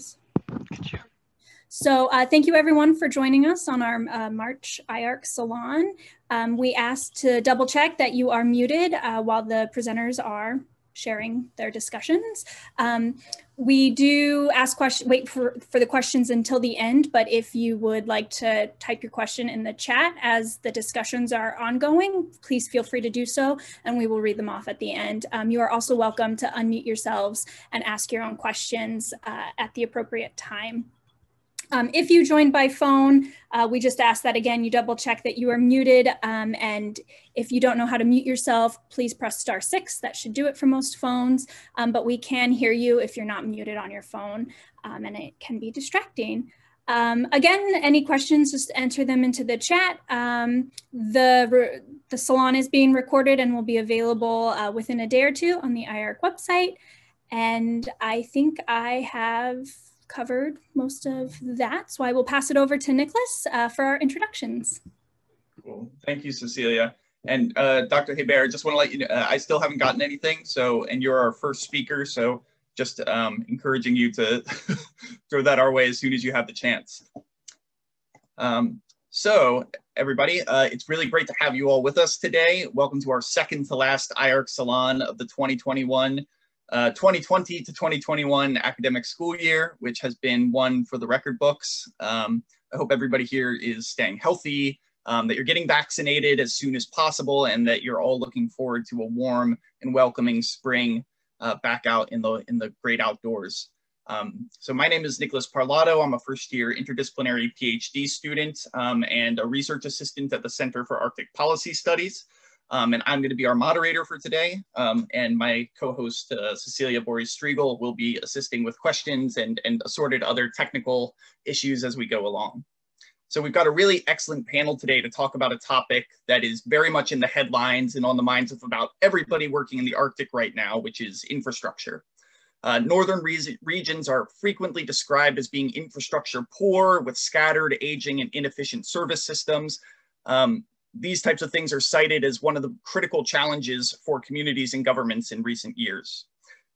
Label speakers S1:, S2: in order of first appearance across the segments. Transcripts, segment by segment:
S1: please. So uh, thank you everyone for joining us on our uh, March IARC Salon. Um, we asked to double check that you are muted uh, while the presenters are sharing their discussions. Um, we do ask questions, wait for, for the questions until the end, but if you would like to type your question in the chat as the discussions are ongoing, please feel free to do so and we will read them off at the end. Um, you are also welcome to unmute yourselves and ask your own questions uh, at the appropriate time. Um, if you joined by phone, uh, we just ask that again, you double check that you are muted. Um, and if you don't know how to mute yourself, please press star six. That should do it for most phones, um, but we can hear you if you're not muted on your phone um, and it can be distracting. Um, again, any questions, just enter them into the chat. Um, the, the salon is being recorded and will be available uh, within a day or two on the IARC website. And I think I have covered most of that. So I will pass it over to Nicholas uh, for our introductions.
S2: Cool. Thank you, Cecilia. And uh, Dr. Hebert, I just want to let you know, uh, I still haven't gotten anything. So, and you're our first speaker. So just um, encouraging you to throw that our way as soon as you have the chance. Um, so everybody, uh, it's really great to have you all with us today. Welcome to our second to last IARC Salon of the 2021 uh, 2020 to 2021 academic school year, which has been one for the record books. Um, I hope everybody here is staying healthy, um, that you're getting vaccinated as soon as possible, and that you're all looking forward to a warm and welcoming spring uh, back out in the, in the great outdoors. Um, so my name is Nicholas Parlato. I'm a first year interdisciplinary PhD student um, and a research assistant at the Center for Arctic Policy Studies. Um, and I'm going to be our moderator for today. Um, and my co-host uh, Cecilia Boris Striegel will be assisting with questions and, and assorted other technical issues as we go along. So we've got a really excellent panel today to talk about a topic that is very much in the headlines and on the minds of about everybody working in the Arctic right now, which is infrastructure. Uh, northern re regions are frequently described as being infrastructure poor with scattered, aging, and inefficient service systems. Um, these types of things are cited as one of the critical challenges for communities and governments in recent years.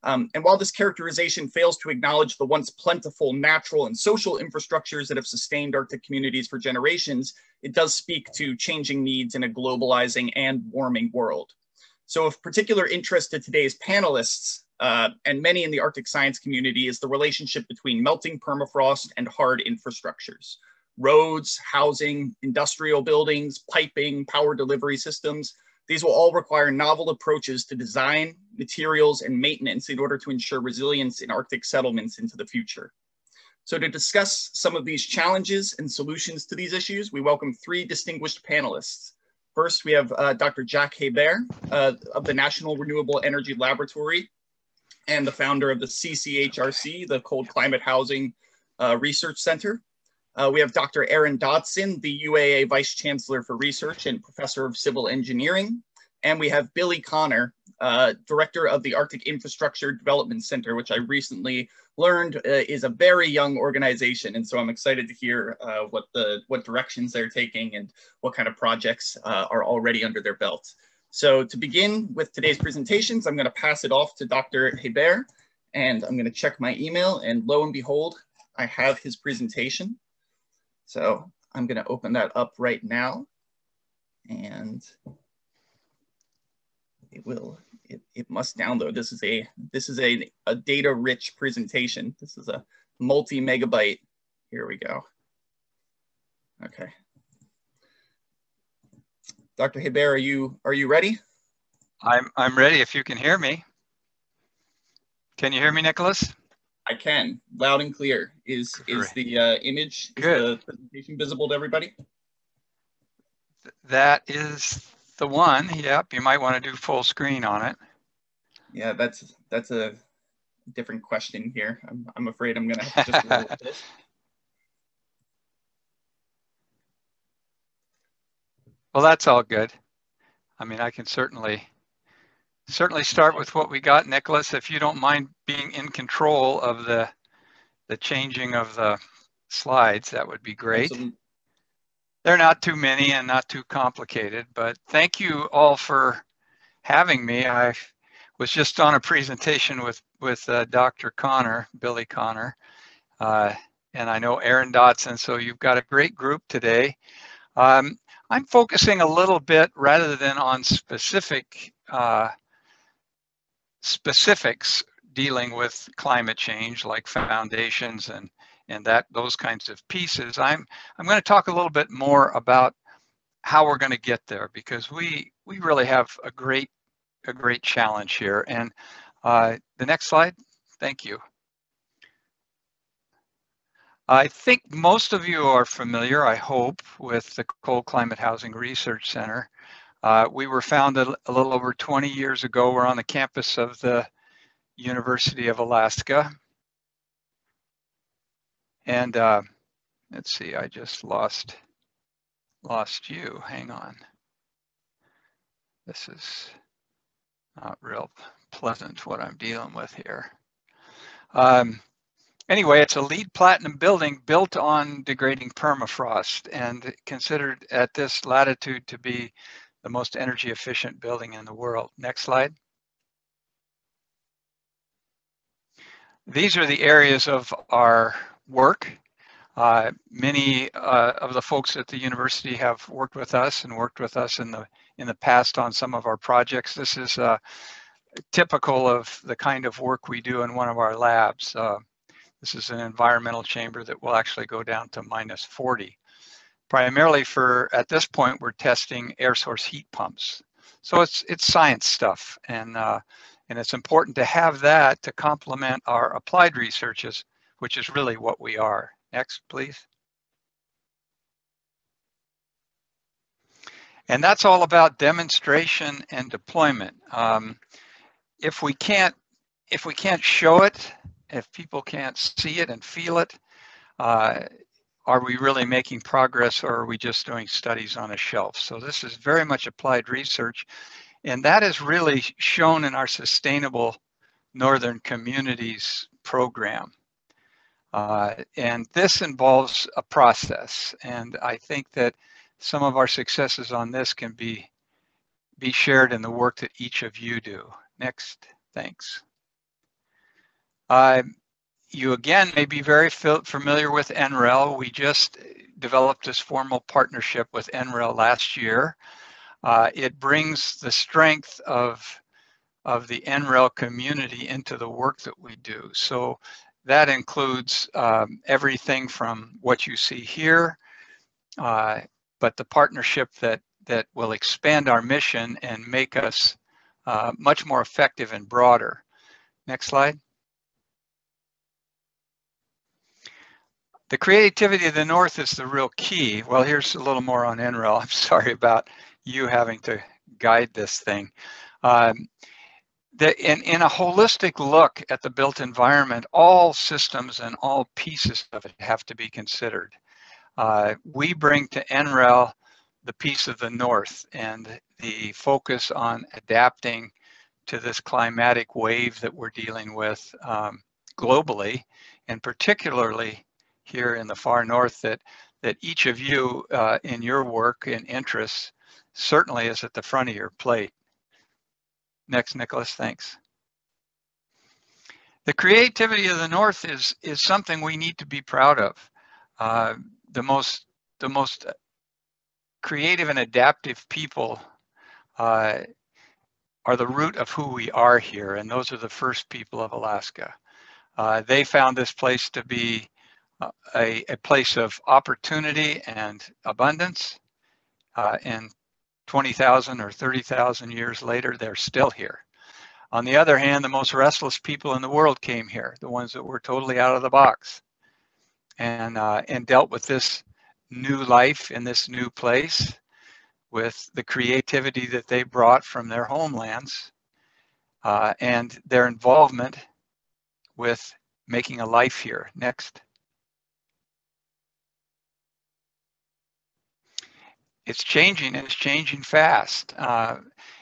S2: Um, and while this characterization fails to acknowledge the once plentiful natural and social infrastructures that have sustained Arctic communities for generations, it does speak to changing needs in a globalizing and warming world. So of particular interest to today's panelists, uh, and many in the Arctic science community, is the relationship between melting permafrost and hard infrastructures roads, housing, industrial buildings, piping, power delivery systems. These will all require novel approaches to design, materials, and maintenance in order to ensure resilience in Arctic settlements into the future. So to discuss some of these challenges and solutions to these issues, we welcome three distinguished panelists. First, we have uh, Dr. Jack Hebert uh, of the National Renewable Energy Laboratory and the founder of the CCHRC, the Cold Climate Housing uh, Research Center. Uh, we have Dr. Aaron Dotson, the UAA Vice Chancellor for Research and Professor of Civil Engineering. And we have Billy Connor, uh, Director of the Arctic Infrastructure Development Center, which I recently learned uh, is a very young organization. And so I'm excited to hear uh, what, the, what directions they're taking and what kind of projects uh, are already under their belt. So to begin with today's presentations, I'm gonna pass it off to Dr. Hebert, and I'm gonna check my email, and lo and behold, I have his presentation. So I'm going to open that up right now and it will, it, it must download. This is a, this is a, a data rich presentation. This is a multi megabyte. Here we go. Okay. Dr. Hebert, are you, are you ready?
S3: I'm, I'm ready if you can hear me. Can you hear me, Nicholas?
S2: I can, loud and clear. Is Great. is the uh, image, is the presentation visible to everybody?
S3: That is the one. Yep, you might want to do full screen on it.
S2: Yeah, that's that's a different question here. I'm, I'm afraid I'm gonna have to just roll with this.
S3: Well, that's all good. I mean, I can certainly certainly start with what we got, Nicholas, if you don't mind being in control of the, the changing of the slides, that would be great. Absolutely. They're not too many and not too complicated, but thank you all for having me. I was just on a presentation with, with uh, Dr. Connor, Billy Connor, Uh, and I know Aaron Dotson, so you've got a great group today. Um, I'm focusing a little bit rather than on specific uh, specifics dealing with climate change like foundations and and that those kinds of pieces. I'm I'm going to talk a little bit more about how we're going to get there because we we really have a great a great challenge here. And uh, the next slide, thank you. I think most of you are familiar, I hope, with the Cold Climate Housing Research Center. Uh, we were founded a little over 20 years ago. We're on the campus of the University of Alaska. And uh, let's see, I just lost lost you. Hang on. This is not real pleasant what I'm dealing with here. Um, anyway, it's a LEED platinum building built on degrading permafrost and considered at this latitude to be the most energy efficient building in the world. Next slide. These are the areas of our work. Uh, many uh, of the folks at the university have worked with us and worked with us in the in the past on some of our projects. This is uh, typical of the kind of work we do in one of our labs. Uh, this is an environmental chamber that will actually go down to minus 40. Primarily for, at this point, we're testing air source heat pumps. So it's, it's science stuff. And, uh, and it's important to have that to complement our applied researches, which is really what we are. Next, please. And that's all about demonstration and deployment. Um, if we can't if we can't show it, if people can't see it and feel it, uh, are we really making progress or are we just doing studies on a shelf? So this is very much applied research. And that is really shown in our Sustainable Northern Communities program. Uh, and this involves a process. And I think that some of our successes on this can be, be shared in the work that each of you do. Next, thanks. Uh, you again may be very familiar with NREL. We just developed this formal partnership with NREL last year. Uh, it brings the strength of, of the NREL community into the work that we do. So that includes um, everything from what you see here, uh, but the partnership that, that will expand our mission and make us uh, much more effective and broader. Next slide. The creativity of the North is the real key. Well, here's a little more on NREL. I'm sorry about you having to guide this thing. Um, the, in, in a holistic look at the built environment, all systems and all pieces of it have to be considered. Uh, we bring to NREL the piece of the North and the focus on adapting to this climatic wave that we're dealing with um, globally, and particularly here in the far north that, that each of you uh, in your work and interests certainly is at the front of your plate. Next, Nicholas, thanks. The creativity of the North is, is something we need to be proud of. Uh, the most, the most creative and adaptive people uh, are the root of who we are here, and those are the first people of Alaska. Uh, they found this place to be a, a, place of opportunity and abundance. Uh, and 20,000 or 30,000 years later, they're still here. On the other hand, the most restless people in the world came here, the ones that were totally out of the box and, uh, and dealt with this new life in this new place with the creativity that they brought from their homelands uh, and their involvement with making a life here. Next. It's changing and it's changing fast. Uh,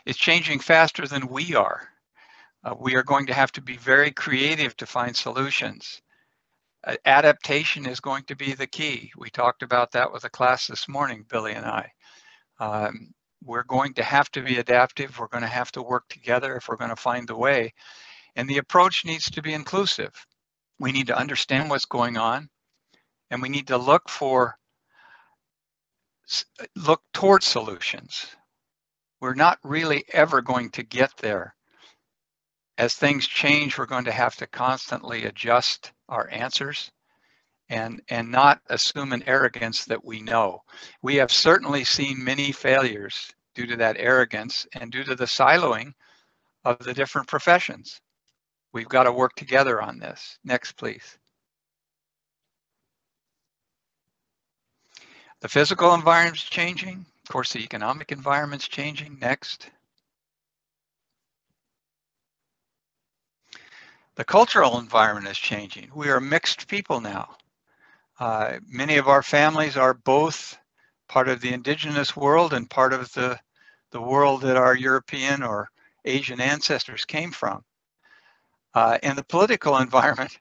S3: it's changing faster than we are. Uh, we are going to have to be very creative to find solutions adaptation is going to be the key. We talked about that with a class this morning, Billy and I. Um, we're going to have to be adaptive. We're going to have to work together if we're going to find the way. And the approach needs to be inclusive. We need to understand what's going on and we need to look for look towards solutions. We're not really ever going to get there. As things change, we're going to have to constantly adjust our answers and, and not assume an arrogance that we know. We have certainly seen many failures due to that arrogance and due to the siloing of the different professions. We've got to work together on this. Next, please. The physical environment's changing. Of course, the economic environment's changing. Next. The cultural environment is changing. We are mixed people now. Uh, many of our families are both part of the indigenous world and part of the, the world that our European or Asian ancestors came from. Uh, and the political environment,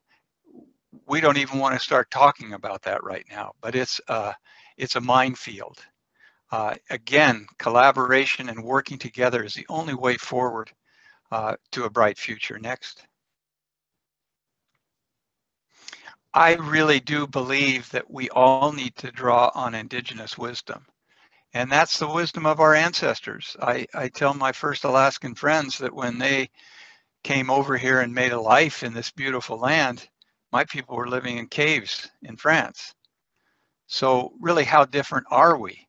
S3: we don't even want to start talking about that right now, but it's, uh, it's a minefield. Uh, again, collaboration and working together is the only way forward uh, to a bright future. Next. I really do believe that we all need to draw on indigenous wisdom. And that's the wisdom of our ancestors. I, I tell my first Alaskan friends that when they came over here and made a life in this beautiful land, my people were living in caves in France. So really, how different are we?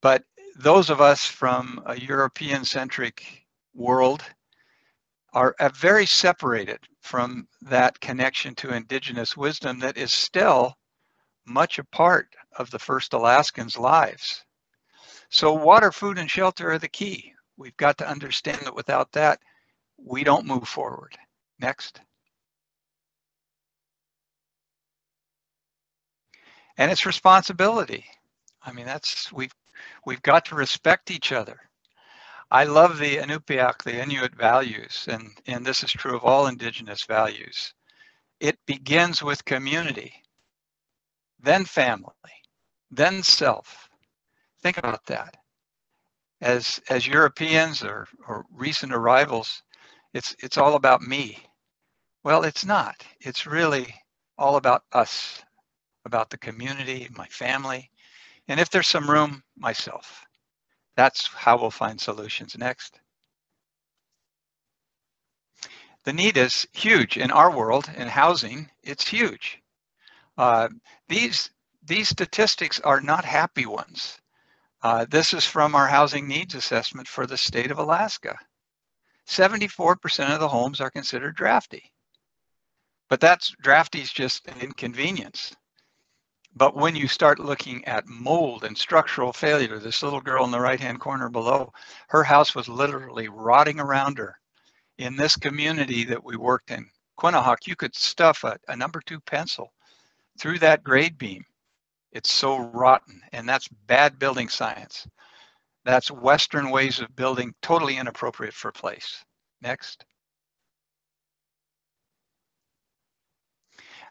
S3: But those of us from a European-centric world are very separated from that connection to indigenous wisdom that is still much a part of the first Alaskans' lives. So water, food, and shelter are the key. We've got to understand that without that, we don't move forward. Next. And it's responsibility. I mean, that's we've we've got to respect each other. I love the Inupiaq, the Inuit values, and and this is true of all indigenous values. It begins with community, then family, then self. Think about that. As as Europeans or, or recent arrivals, it's it's all about me. Well, it's not. It's really all about us about the community, my family, and if there's some room, myself. That's how we'll find solutions next. The need is huge in our world, in housing, it's huge. Uh, these, these statistics are not happy ones. Uh, this is from our housing needs assessment for the state of Alaska. 74% of the homes are considered drafty. But that's drafty is just an inconvenience. But when you start looking at mold and structural failure, this little girl in the right-hand corner below, her house was literally rotting around her. In this community that we worked in, Quinhagak, you could stuff a, a number two pencil through that grade beam. It's so rotten, and that's bad building science. That's Western ways of building, totally inappropriate for place. Next.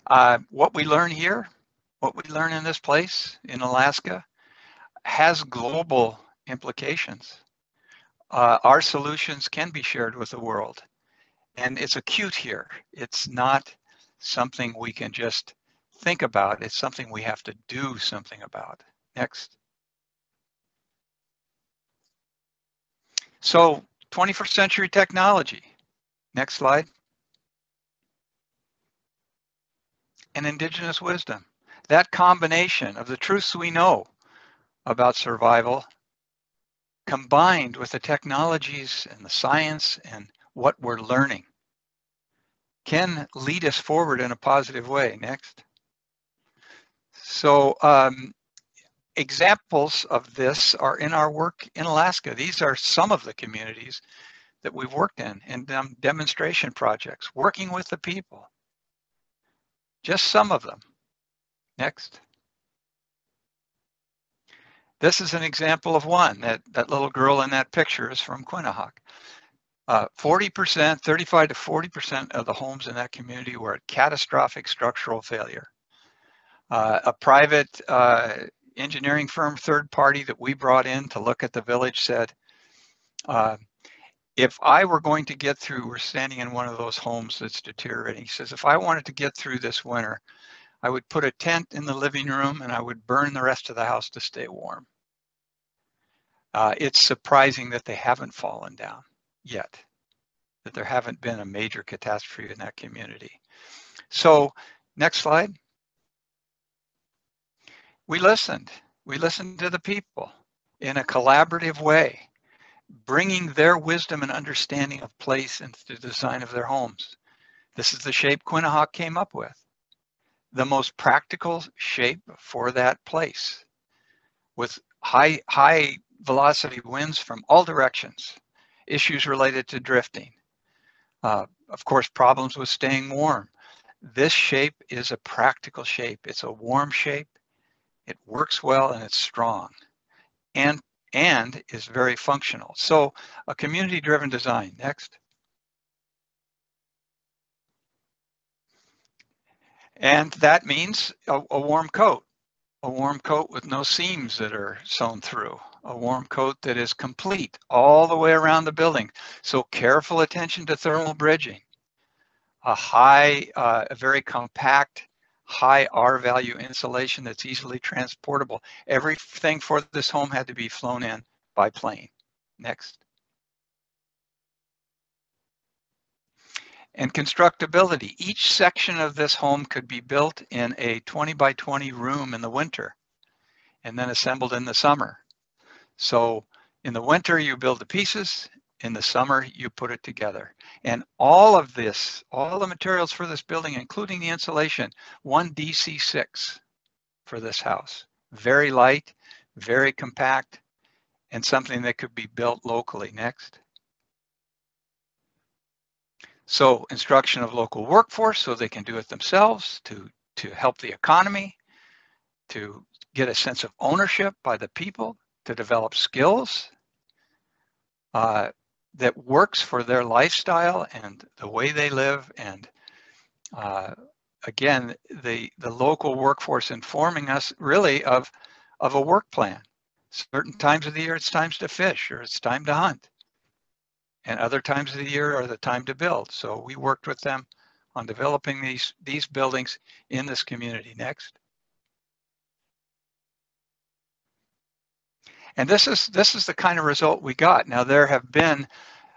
S3: Uh, what we learn here what we learn in this place in Alaska has global implications. Uh, our solutions can be shared with the world. And it's acute here. It's not something we can just think about. It's something we have to do something about. Next. So 21st century technology. Next slide. And indigenous wisdom that combination of the truths we know about survival combined with the technologies and the science and what we're learning can lead us forward in a positive way. Next. So um, examples of this are in our work in Alaska. These are some of the communities that we've worked in and um, demonstration projects, working with the people. Just some of them. Next. This is an example of one. That, that little girl in that picture is from Quinhagak. 40%, uh, 35 to 40% of the homes in that community were at catastrophic structural failure. Uh, a private uh, engineering firm, third party that we brought in to look at the village said, uh, if I were going to get through, we're standing in one of those homes that's deteriorating. He says, if I wanted to get through this winter, I would put a tent in the living room and I would burn the rest of the house to stay warm. Uh, it's surprising that they haven't fallen down yet, that there haven't been a major catastrophe in that community. So next slide. We listened. We listened to the people in a collaborative way, bringing their wisdom and understanding of place into the design of their homes. This is the shape Quinhagak came up with the most practical shape for that place with high, high velocity winds from all directions, issues related to drifting, uh, of course, problems with staying warm. This shape is a practical shape. It's a warm shape. It works well and it's strong and, and is very functional. So a community driven design, next. And that means a, a, warm coat, a warm coat with no seams that are sewn through, a warm coat that is complete all the way around the building. So careful attention to thermal bridging, a high, uh, a very compact, high R value insulation that's easily transportable. Everything for this home had to be flown in by plane. Next. And constructability. Each section of this home could be built in a 20 by 20 room in the winter and then assembled in the summer. So in the winter, you build the pieces. In the summer, you put it together. And all of this, all the materials for this building, including the insulation, one DC6 for this house. Very light, very compact, and something that could be built locally. Next. So instruction of local workforce so they can do it themselves to, to help the economy, to get a sense of ownership by the people, to develop skills uh, that works for their lifestyle and the way they live. And uh, again, the, the local workforce informing us really of, of a work plan. Certain times of the year, it's times to fish or it's time to hunt and other times of the year are the time to build. So we worked with them on developing these, these buildings in this community. Next. And this is, this is the kind of result we got. Now there have been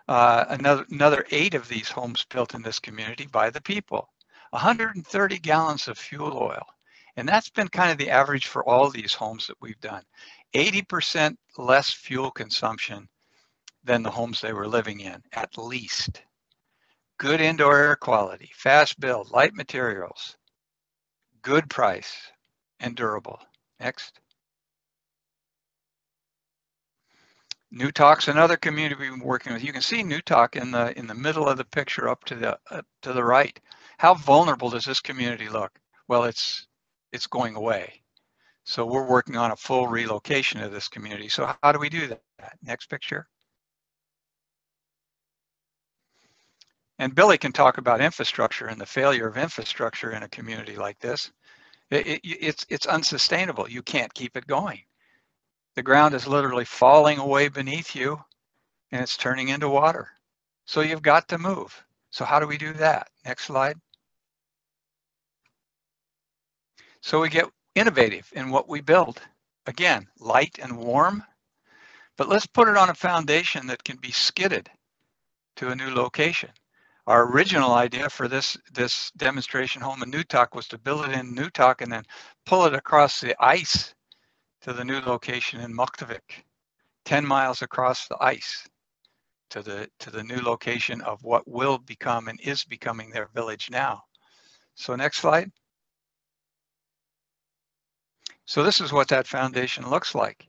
S3: uh, another, another eight of these homes built in this community by the people. 130 gallons of fuel oil. And that's been kind of the average for all these homes that we've done. 80% less fuel consumption than the homes they were living in, at least. Good indoor air quality, fast build, light materials, good price, and durable. Next. Newtok's another community we've been working with. You can see Newtock in the in the middle of the picture up to the uh, to the right. How vulnerable does this community look? Well, it's it's going away. So we're working on a full relocation of this community. So how do we do that? Next picture. And Billy can talk about infrastructure and the failure of infrastructure in a community like this. It, it, it's, it's unsustainable. You can't keep it going. The ground is literally falling away beneath you and it's turning into water. So you've got to move. So how do we do that? Next slide. So we get innovative in what we build. Again, light and warm, but let's put it on a foundation that can be skidded to a new location. Our original idea for this, this demonstration home in Newtok was to build it in Newtok and then pull it across the ice to the new location in Mertarvik, 10 miles across the ice to the, to the new location of what will become and is becoming their village now. So next slide. So this is what that foundation looks like.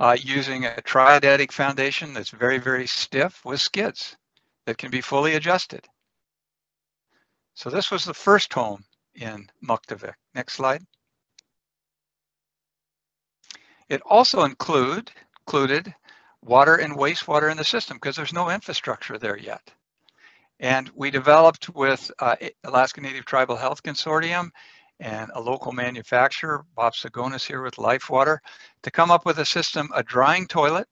S3: Uh, using a triodetic foundation that's very, very stiff with skids that can be fully adjusted. So this was the first home in Mertarvik. Next slide. It also include, included water and wastewater in the system because there's no infrastructure there yet. And we developed with uh, Alaska Native Tribal Health Consortium and a local manufacturer, Bob Tsigonis here with LifeWater, to come up with a system, a drying toilet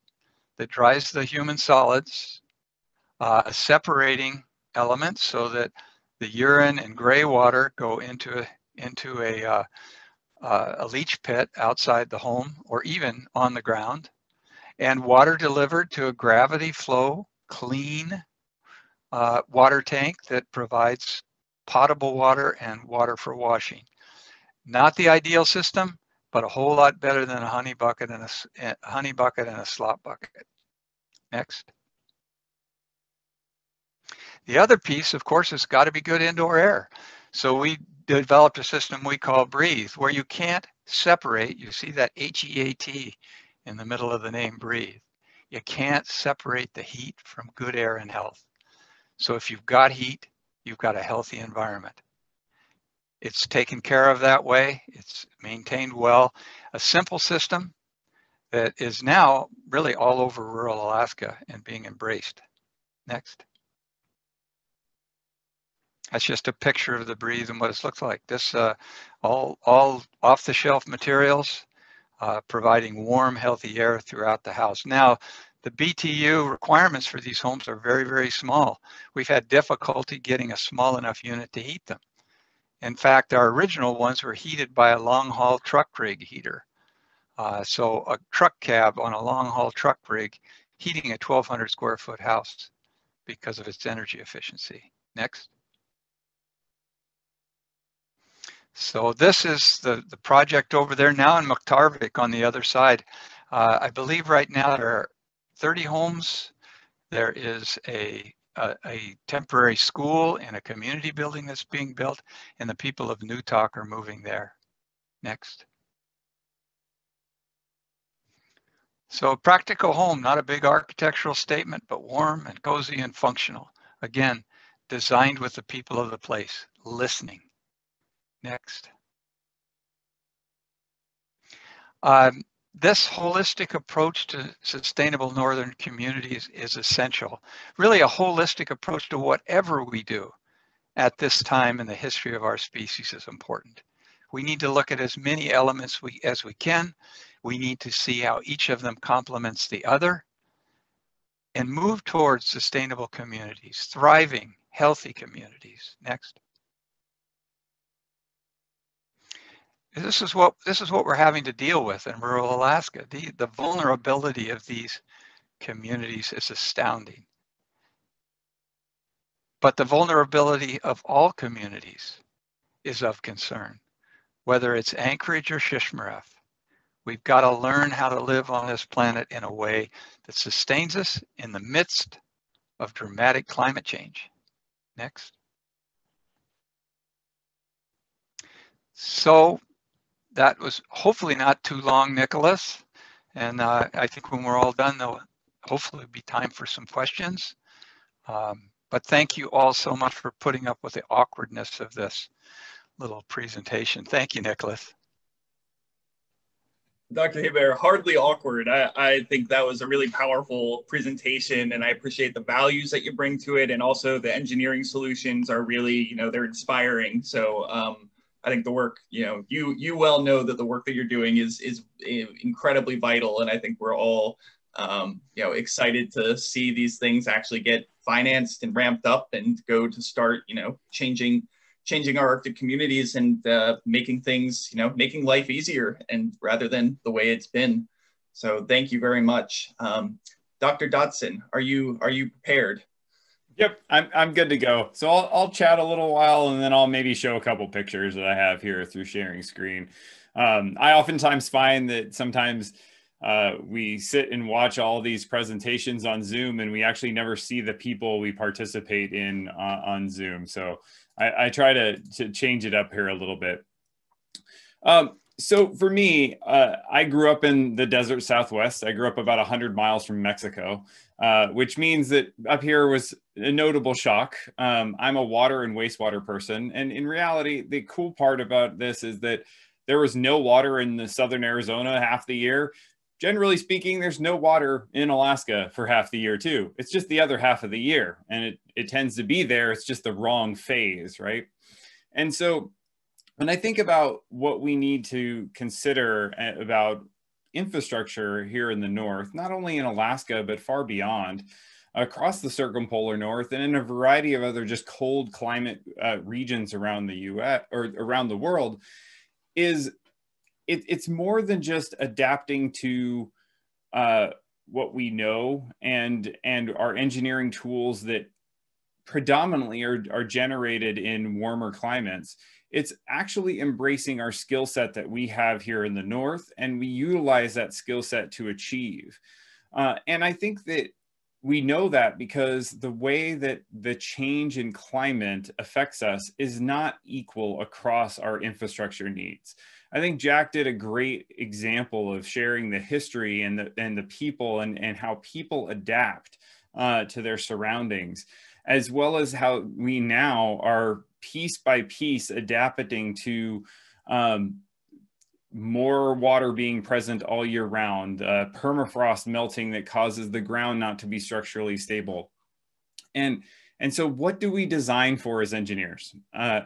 S3: that dries the human solids uh, separating elements so that the urine and gray water go into a, into a, uh, uh, a leach pit outside the home or even on the ground, and water delivered to a gravity flow, clean uh, water tank that provides potable water and water for washing. Not the ideal system, but a whole lot better than a honey bucket and a, a eh, honey bucket and a slop bucket. Next. The other piece, of course, has got to be good indoor air. So we developed a system we call Breathe, where you can't separate. You see that H-E-A-T in the middle of the name Breathe. You can't separate the heat from good air and health. So if you've got heat, you've got a healthy environment. It's taken care of that way. It's maintained well. A simple system that is now really all over rural Alaska and being embraced. Next. That's just a picture of the breathe and what it looks like. This uh, all all off the shelf materials, uh, providing warm, healthy air throughout the house. Now, the BTU requirements for these homes are very, very small. We've had difficulty getting a small enough unit to heat them. In fact, our original ones were heated by a long haul truck rig heater. Uh, so a truck cab on a long haul truck rig heating a 1200 square foot house because of its energy efficiency. Next. So this is the, the project over there now in Mertarvik on the other side. Uh, I believe right now there are 30 homes. There is a, a, a, temporary school and a community building that's being built, and the people of Newtok are moving there. Next. So practical home, not a big architectural statement, but warm and cozy and functional. Again, designed with the people of the place, listening. Next. Um, this holistic approach to sustainable northern communities is essential. Really a holistic approach to whatever we do at this time in the history of our species is important. We need to look at as many elements we, as we can. We need to see how each of them complements the other and move towards sustainable communities, thriving, healthy communities. Next. This is what this is what we're having to deal with in rural Alaska. The the vulnerability of these communities is astounding. But the vulnerability of all communities is of concern, whether it's Anchorage or Shishmaref. We've got to learn how to live on this planet in a way that sustains us in the midst of dramatic climate change. Next. So that was hopefully not too long, Nicholas. And uh, I think when we're all done, there'll hopefully be time for some questions. Um, but thank you all so much for putting up with the awkwardness of this little presentation. Thank you, Nicholas.
S2: Dr. Hebert, hardly awkward. I, I think that was a really powerful presentation and I appreciate the values that you bring to it. And also the engineering solutions are really, you know, they're inspiring. So um, I think the work, you know, you you well know that the work that you're doing is is incredibly vital, and I think we're all, um, you know, excited to see these things actually get financed and ramped up and go to start, you know, changing changing our Arctic communities and uh, making things, you know, making life easier and rather than the way it's been. So thank you very much, um, Dr. Dotson, Are you are you prepared?
S4: Yep, I'm, I'm good to go. So I'll, I'll chat a little while and then I'll maybe show a couple pictures that I have here through sharing screen. Um, I oftentimes find that sometimes uh, we sit and watch all these presentations on Zoom and we actually never see the people we participate in uh, on Zoom. So I, I, try to, to change it up here a little bit. Um, so for me, uh, I grew up in the desert Southwest. I grew up about 100 miles from Mexico, uh, which means that up here was a notable shock. Um, I'm a water and wastewater person. And in reality, the cool part about this is that there was no water in the southern Arizona half the year. Generally speaking, there's no water in Alaska for half the year, too. It's just the other half of the year. And it, it tends to be there. It's just the wrong phase, right? And so when I think about what we need to consider eh, about infrastructure here in the north, not only in Alaska, but far beyond, across the circumpolar north and in a variety of other just cold climate uh, regions around the US or around the world is it, it's more than just adapting to uh, what we know and and our engineering tools that predominantly are, are generated in warmer climates it's actually embracing our skill set that we have here in the north and we utilize that skill set to achieve uh, and i think that we know that because the way that the change in climate affects us is not equal across our infrastructure needs. I think Jack did a great example of sharing the history and the, and the people and, and how people adapt uh, to their surroundings, as well as how we now are piece by piece adapting to um, more water being present all year round, uh, permafrost melting that causes the ground not to be structurally stable. And, and so what do we design for as engineers? Uh,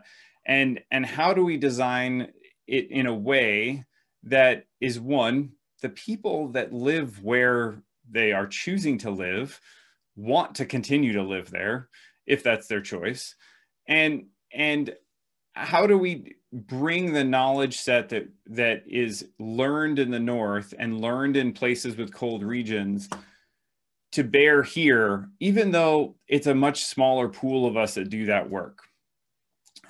S4: and, and how do we design it in a way that is one, the people that live where they are choosing to live want to continue to live there if that's their choice. And, and how do we bring the knowledge set that that is learned in the north and learned in places with cold regions to bear here even though it's a much smaller pool of us that do that work?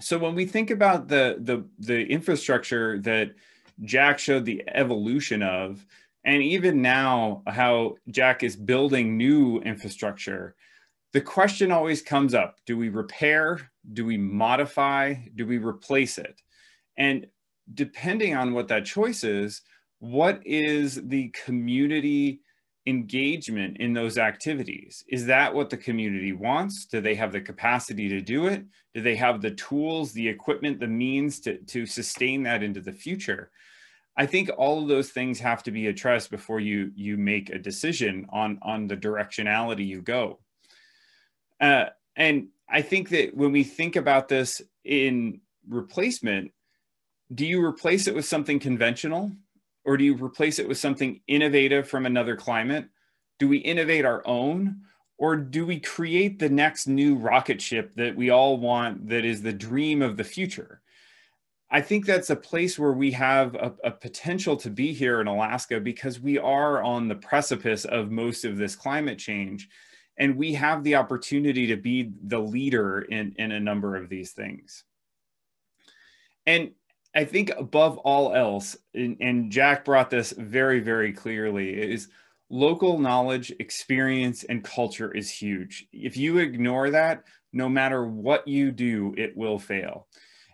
S4: So when we think about the the the infrastructure that jack showed the evolution of and even now how jack is building new infrastructure the question always comes up do we repair do we modify do we replace it and depending on what that choice is, what is the community engagement in those activities? Is that what the community wants? Do they have the capacity to do it? Do they have the tools, the equipment, the means to, to sustain that into the future? I think all of those things have to be addressed before you you make a decision on on the directionality you go. Uh, and I think that when we think about this in replacement, do you replace it with something conventional or do you replace it with something innovative from another climate? Do we innovate our own or do we create the next new rocket ship that we all want that is the dream of the future? I think that's a place where we have a, a, potential to be here in Alaska because we are on the precipice of most of this climate change. And we have the opportunity to be the leader in, in a number of these things. And I think above all else, and, and Jack brought this very, very clearly, is local knowledge, experience, and culture is huge. If you ignore that, no matter what you do, it will fail.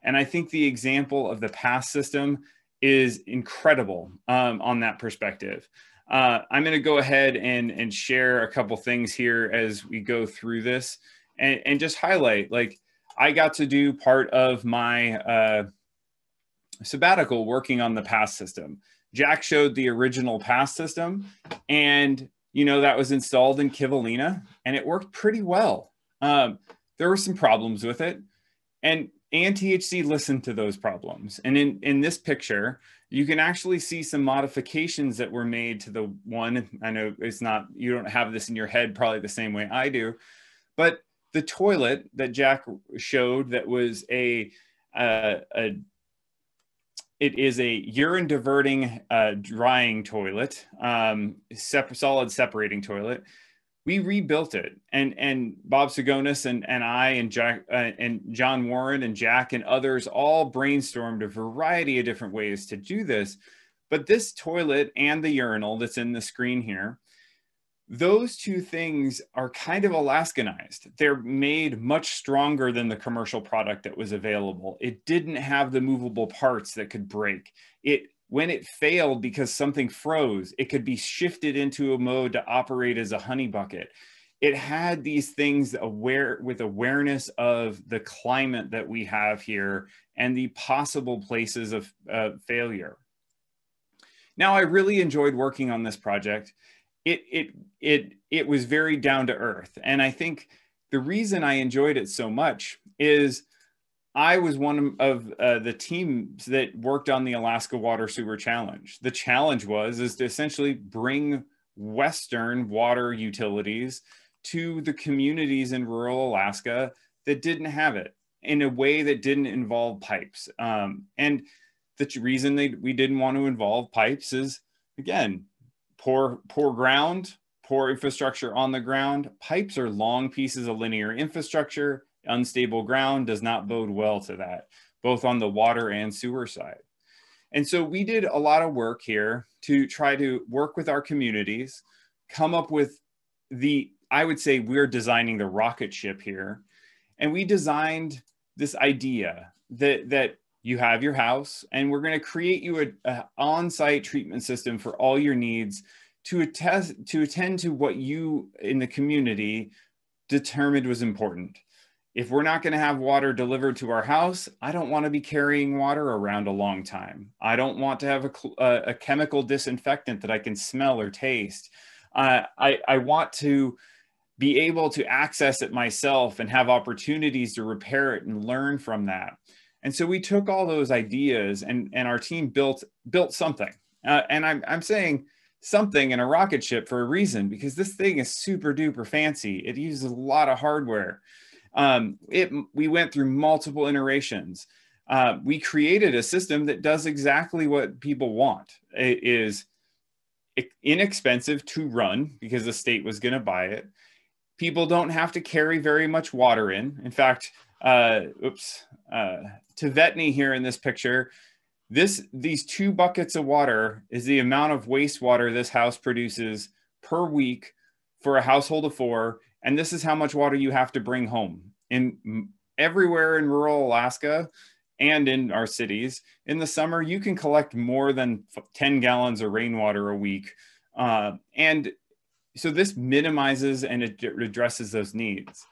S4: And I think the example of the pass system is incredible um, on that perspective. Uh, I'm going to go ahead and, and share a couple things here as we go through this and, and just highlight like I got to do part of my uh, sabbatical working on the pass system. Jack showed the original pass system and you know that was installed in Kivalina and it worked pretty well. Um, there were some problems with it and ANTHC listened to those problems. And in, in this picture, you can actually see some modifications that were made to the one. I know it's not, you don't have this in your head probably the same way I do, but the toilet that Jack showed that was a, a, a it is a urine diverting uh, drying toilet, um, sep solid separating toilet. We rebuilt it, and and Bob Tsigonis and and I and Jack uh, and John Warren and Jack and others all brainstormed a variety of different ways to do this. But this toilet and the urinal that's in the screen here those two things are kind of Alaskanized. They're made much stronger than the commercial product that was available. It didn't have the movable parts that could break. It when it failed because something froze, it could be shifted into a mode to operate as a honey bucket. It had these things aware with awareness of the climate that we have here and the possible places of uh, failure. Now, I really enjoyed working on this project it it it it was very down to earth and i think the reason i enjoyed it so much is i was one of uh, the teams that worked on the alaska water sewer challenge the challenge was is to essentially bring western water utilities to the communities in rural Alaska that didn't have it in a way that didn't involve pipes. Um, and the reason they, we didn't want to involve pipes is, again, poor, poor ground, poor infrastructure on the ground. Pipes are long pieces of linear infrastructure. Unstable ground does not bode well to that, both on the water and sewer side. And so we did a lot of work here to try to work with our communities, come up with the, I would say we're designing the rocket ship here. And we designed this idea that, that you have your house and we're going to create you an on-site treatment system for all your needs to attest to attend to what you in the community determined was important if we're not going to have water delivered to our house, I don't want to be carrying water around a long time. I don't want to have a, a, a chemical disinfectant that I can smell or taste. Uh, I, I want to be able to access it myself and have opportunities to repair it and learn from that. And so we took all those ideas and, and our team built built something. Uh, and I'm, I'm saying something in a rocket ship for a reason because this thing is super duper fancy. It uses a lot of hardware. Um, it, we went through multiple iterations. Uh, we created a system that does exactly what people want. It is inexpensive to run because the state was going to buy it. People don't have to carry very much water in. In fact, uh, oops, uh, here in this picture, this these two buckets of water is the amount of wastewater this house produces per week for a household of four and this is how much water you have to bring home. In everywhere in rural Alaska and in our cities, in the summer, you can collect more than 10 gallons of rainwater a week. Uh, and so this minimizes and it addresses those needs.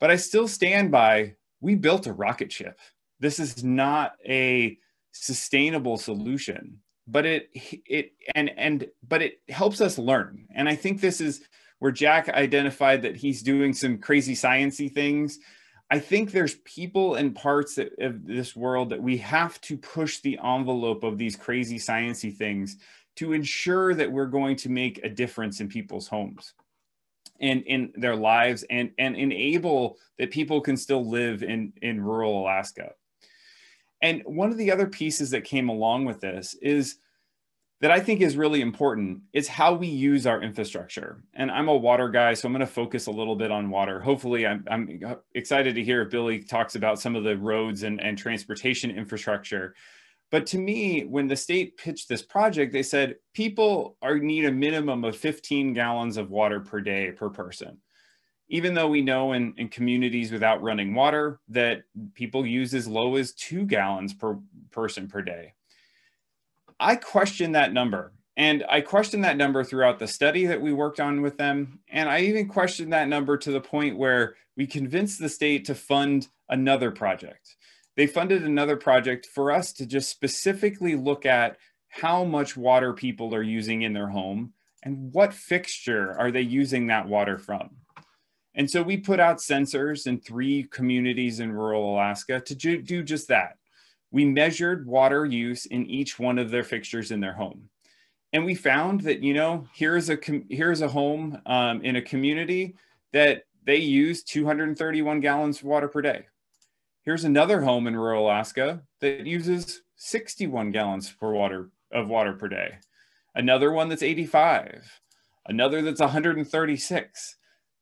S4: But I still stand by we built a rocket ship. This is not a sustainable solution but it it and and but it helps us learn and i think this is where Jack identified that he's doing some crazy sciency things. I think there's people and parts of this world that we have to push the envelope of these crazy sciency things to ensure that we're going to make a difference in people's homes and in their lives and, and enable that people can still live in, in rural Alaska. And one of the other pieces that came along with this is that I think is really important is how we use our infrastructure. And I'm a water guy, so I'm going to focus a little bit on water. Hopefully, I'm, I'm excited to hear if Billy talks about some of the roads and, and transportation infrastructure. But to me, when the state pitched this project, they said people are need a minimum of 15 gallons of water per day per person. Even though we know in, in communities without running water that people use as low as two gallons per person per day. I question that number. And I questioned that number throughout the study that we worked on with them. And I even questioned that number to the point where we convinced the state to fund another project. They funded another project for us to just specifically look at how much water people are using in their home and what fixture are they using that water from. And so we put out sensors in three communities in rural Alaska to do just that we measured water use in each one of their fixtures in their home. And we found that, you know, here's a, here's a home um, in a community that they use 231 gallons of water per day. Here's another home in rural Alaska that uses 61 gallons per water of water per day. Another one that's 85, another that's 136.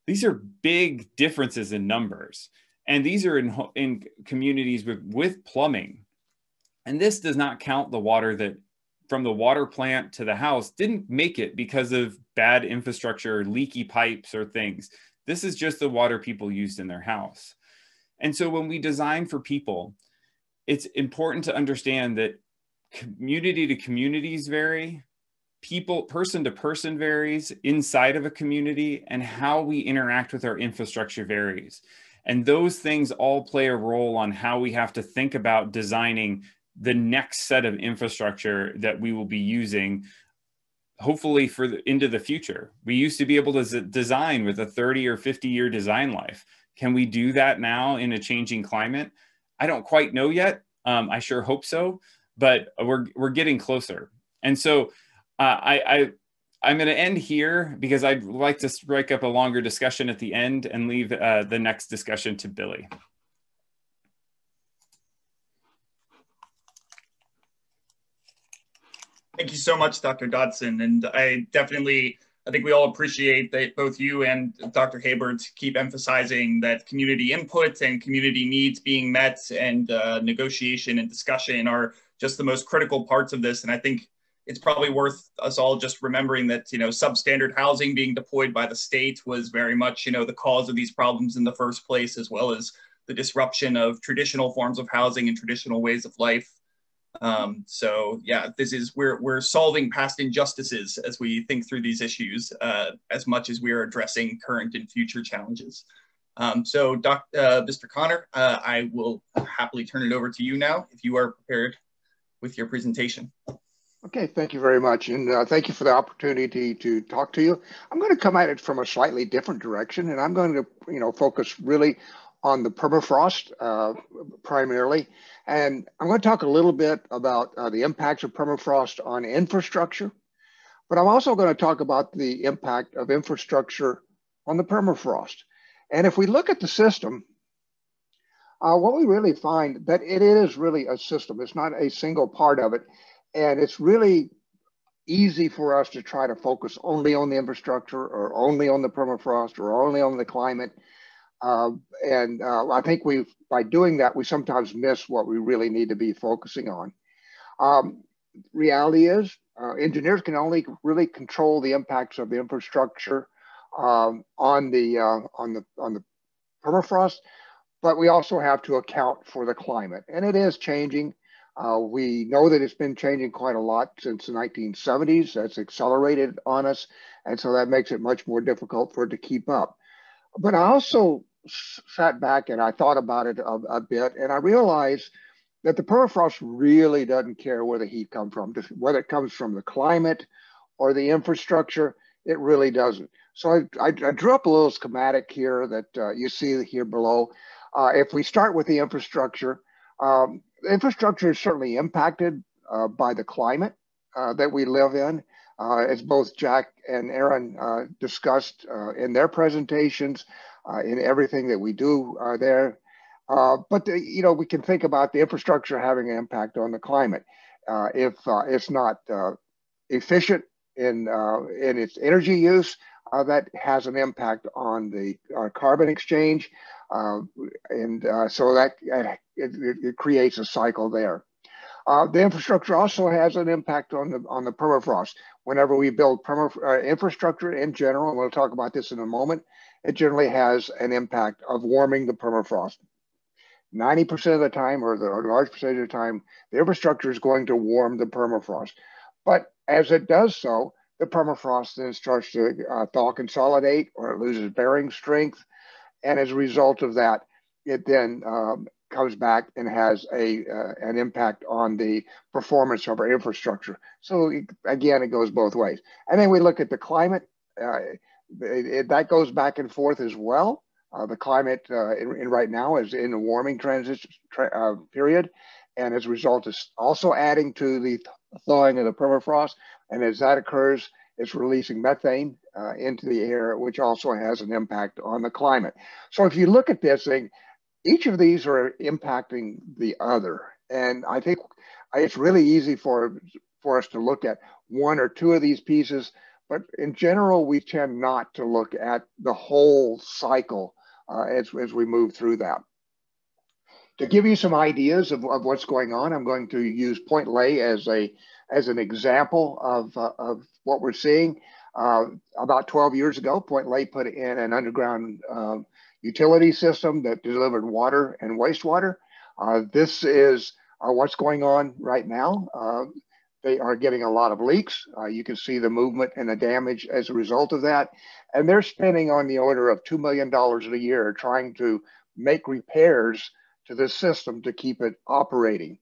S4: These are big differences in numbers. And these are in, in communities with, with plumbing and this does not count the water that from the water plant to the house didn't make it because of bad infrastructure, leaky pipes or things. This is just the water people used in their house. And so when we design for people, it's important to understand that community to communities vary, people, person to person varies inside of a community, and how we interact with our infrastructure varies. And those things all play a role on how we have to think about designing the next set of infrastructure that we will be using hopefully for the, into the future. We used to be able to design with a 30 or 50 year design life. Can we do that now in a changing climate? I don't quite know yet. Um, i sure hope so but we're, we're getting closer. And so uh, I, I I'm going to end here because I'd like to strike up a longer discussion at the end and leave uh, the next discussion to Billy.
S2: Thank you so much, Dr. Dotson. And I definitely, I think we all appreciate that both you and Dr. Hebert keep emphasizing that community input and community needs being met and uh, negotiation and discussion are just the most critical parts of this. And I think it's probably worth us all just remembering that, you know, substandard housing being deployed by the state was very much, you know, the cause of these problems in the first place, as well as the disruption of traditional forms of housing and traditional ways of life. Um, so yeah, this is we're we're solving past injustices as we think through these issues uh, as much as we are addressing current and future challenges. Um, so, Doc, uh, Mr. Connor, uh, I will happily turn it over to you now if you are prepared with your presentation.
S5: Okay, thank you very much, and uh, thank you for the opportunity to talk to you. I'm going to come at it from a slightly different direction, and I'm going to, you know, focus really on the permafrost uh, primarily. And I'm going to talk a little bit about uh, the impacts of permafrost on infrastructure, but I'm also going to talk about the impact of infrastructure on the permafrost. And if we look at the system, uh, what we really find that it is really a system. It's not a single part of it. And it's really easy for us to try to focus only on the infrastructure or only on the permafrost or only on the climate. Uh, and uh, I think we, by doing that, we sometimes miss what we really need to be focusing on. Um, reality is, uh, engineers can only really control the impacts of the infrastructure um, on the uh, on the on the permafrost, but we also have to account for the climate, and it is changing. Uh, we know that it's been changing quite a lot since the 1970s. That's accelerated on us, and so that makes it much more difficult for it to keep up. But I also sat back and I thought about it a, a, bit, and I realized that the permafrost really doesn't care where the heat comes from, whether it comes from the climate or the infrastructure. It really doesn't. So I, I, I drew up a little schematic here that uh, you see here below. Uh, if we start with the infrastructure, um, infrastructure is certainly impacted uh, by the climate uh, that we live in. Uh, as both Jack and Aaron uh, discussed uh, in their presentations, uh, in everything that we do uh, there. Uh, but the, you know, we can think about the infrastructure having an impact on the climate. Uh, if it's not efficient in in its energy use, that has an impact on the carbon exchange, and so that it, it, creates a cycle there. Uh, the infrastructure also has an impact on the on the permafrost. Whenever we build uh, infrastructure in general, and we'll talk about this in a moment, it generally has an impact of warming the permafrost. 90% of the time, or the large percentage of the time, the infrastructure is going to warm the permafrost. But as it does so, the permafrost then starts to uh, thaw consolidate or it loses bearing strength. And as a result of that, it then um, comes back and has a uh, an impact on the performance of our infrastructure. So again, it goes both ways. And then we look at the climate. Uh, it, it, that goes back and forth as well. Uh, the climate uh, in, in, right now is in a warming transition tra uh, period, and as a result, is also adding to the thawing of the permafrost. And as that occurs, it's releasing methane uh, into the air, which also has an impact on the climate. So if you look at this thing, each of these are impacting the other, and I think it's really easy for for us to look at one or two of these pieces but in general, we tend not to look at the whole cycle uh, as, as we move through that. To give you some ideas of, of what's going on, I'm going to use Point Lay as, a, as an example of, uh, of what we're seeing. Uh, about 12 years ago, Point Lay put in an underground uh, utility system that delivered water and wastewater. Uh, this is uh, what's going on right now. They are getting a lot of leaks. Uh, you can see the movement and the damage as a result of that. And they're spending on the order of $2 million a year trying to make repairs to this system to keep it operating.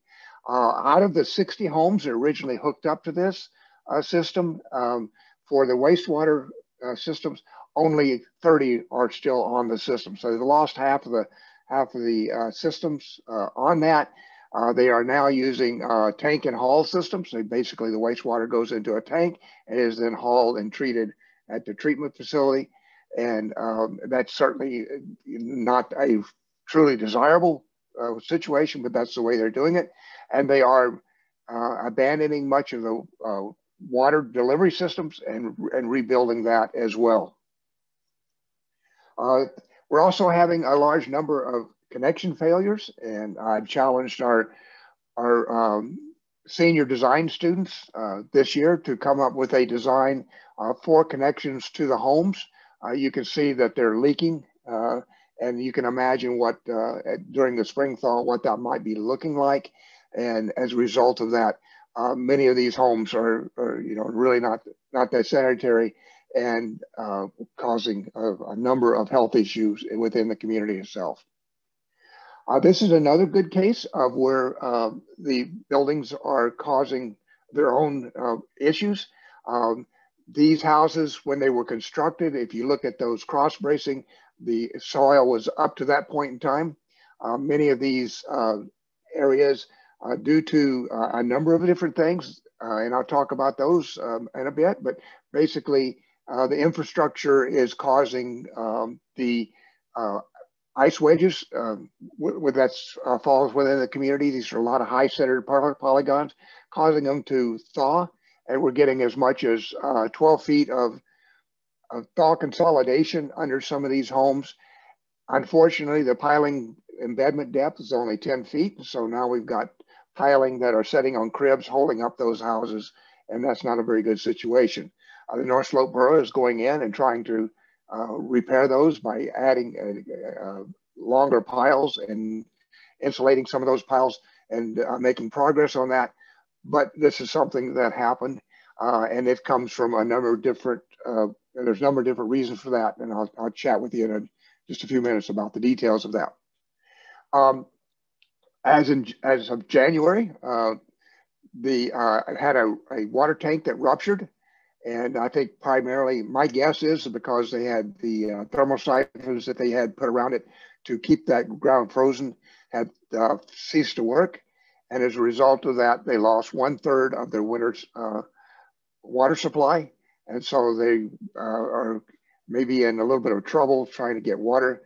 S5: Uh, out of the 60 homes that originally hooked up to this uh, system um, for the wastewater uh, systems, only 30 are still on the system. So they lost half of the half of the uh, systems uh, on that. Uh, they are now using uh, tank and haul systems. So basically the wastewater goes into a tank and is then hauled and treated at the treatment facility. And um, that's certainly not a truly desirable uh, situation, but that's the way they're doing it. And they are uh, abandoning much of the water delivery systems and, and rebuilding that as well. Uh, we're also having a large number of connection failures, and I've challenged our, our um, senior design students uh, this year to come up with a design uh, for connections to the homes. Uh, you can see that they're leaking, uh, and you can imagine what during the spring thaw what that might be looking like. And as a result of that, uh, many of these homes are, are, you know, really not not that sanitary and uh, causing a, a, number of health issues within the community itself. Uh, this is another good case of where uh, the buildings are causing their own uh, issues. Um, these houses, when they were constructed, if you look at those cross bracing, the soil was up to that point in time. Uh, many of these areas uh, due to a number of different things, and I'll talk about those um, in a bit. But basically, uh, the infrastructure is causing um, the uh, ice wedges, um, with that falls within the community. These are a lot of high-centered polygons, causing them to thaw, and we're getting as much as 12 feet of, of thaw consolidation under some of these homes. Unfortunately, the piling embedment depth is only 10 feet. So now we've got piling that are setting on cribs, holding up those houses, and that's not a very good situation. Uh, the North Slope Borough is going in and trying to uh, repair those by adding uh, longer piles and insulating some of those piles and making progress on that. But this is something that happened, and it comes from a number of different. there's a number of different reasons for that, and I'll, I'll chat with you in a, just a few minutes about the details of that. Um, as in as of January, uh, the uh, had a, a water tank that ruptured, and I think primarily my guess is because they had the uh, thermal siphons that they had put around it to keep that ground frozen had uh, ceased to work, and as a result of that, they lost one third of their winter's uh, water supply, and so they uh, are maybe in a little bit of trouble trying to get water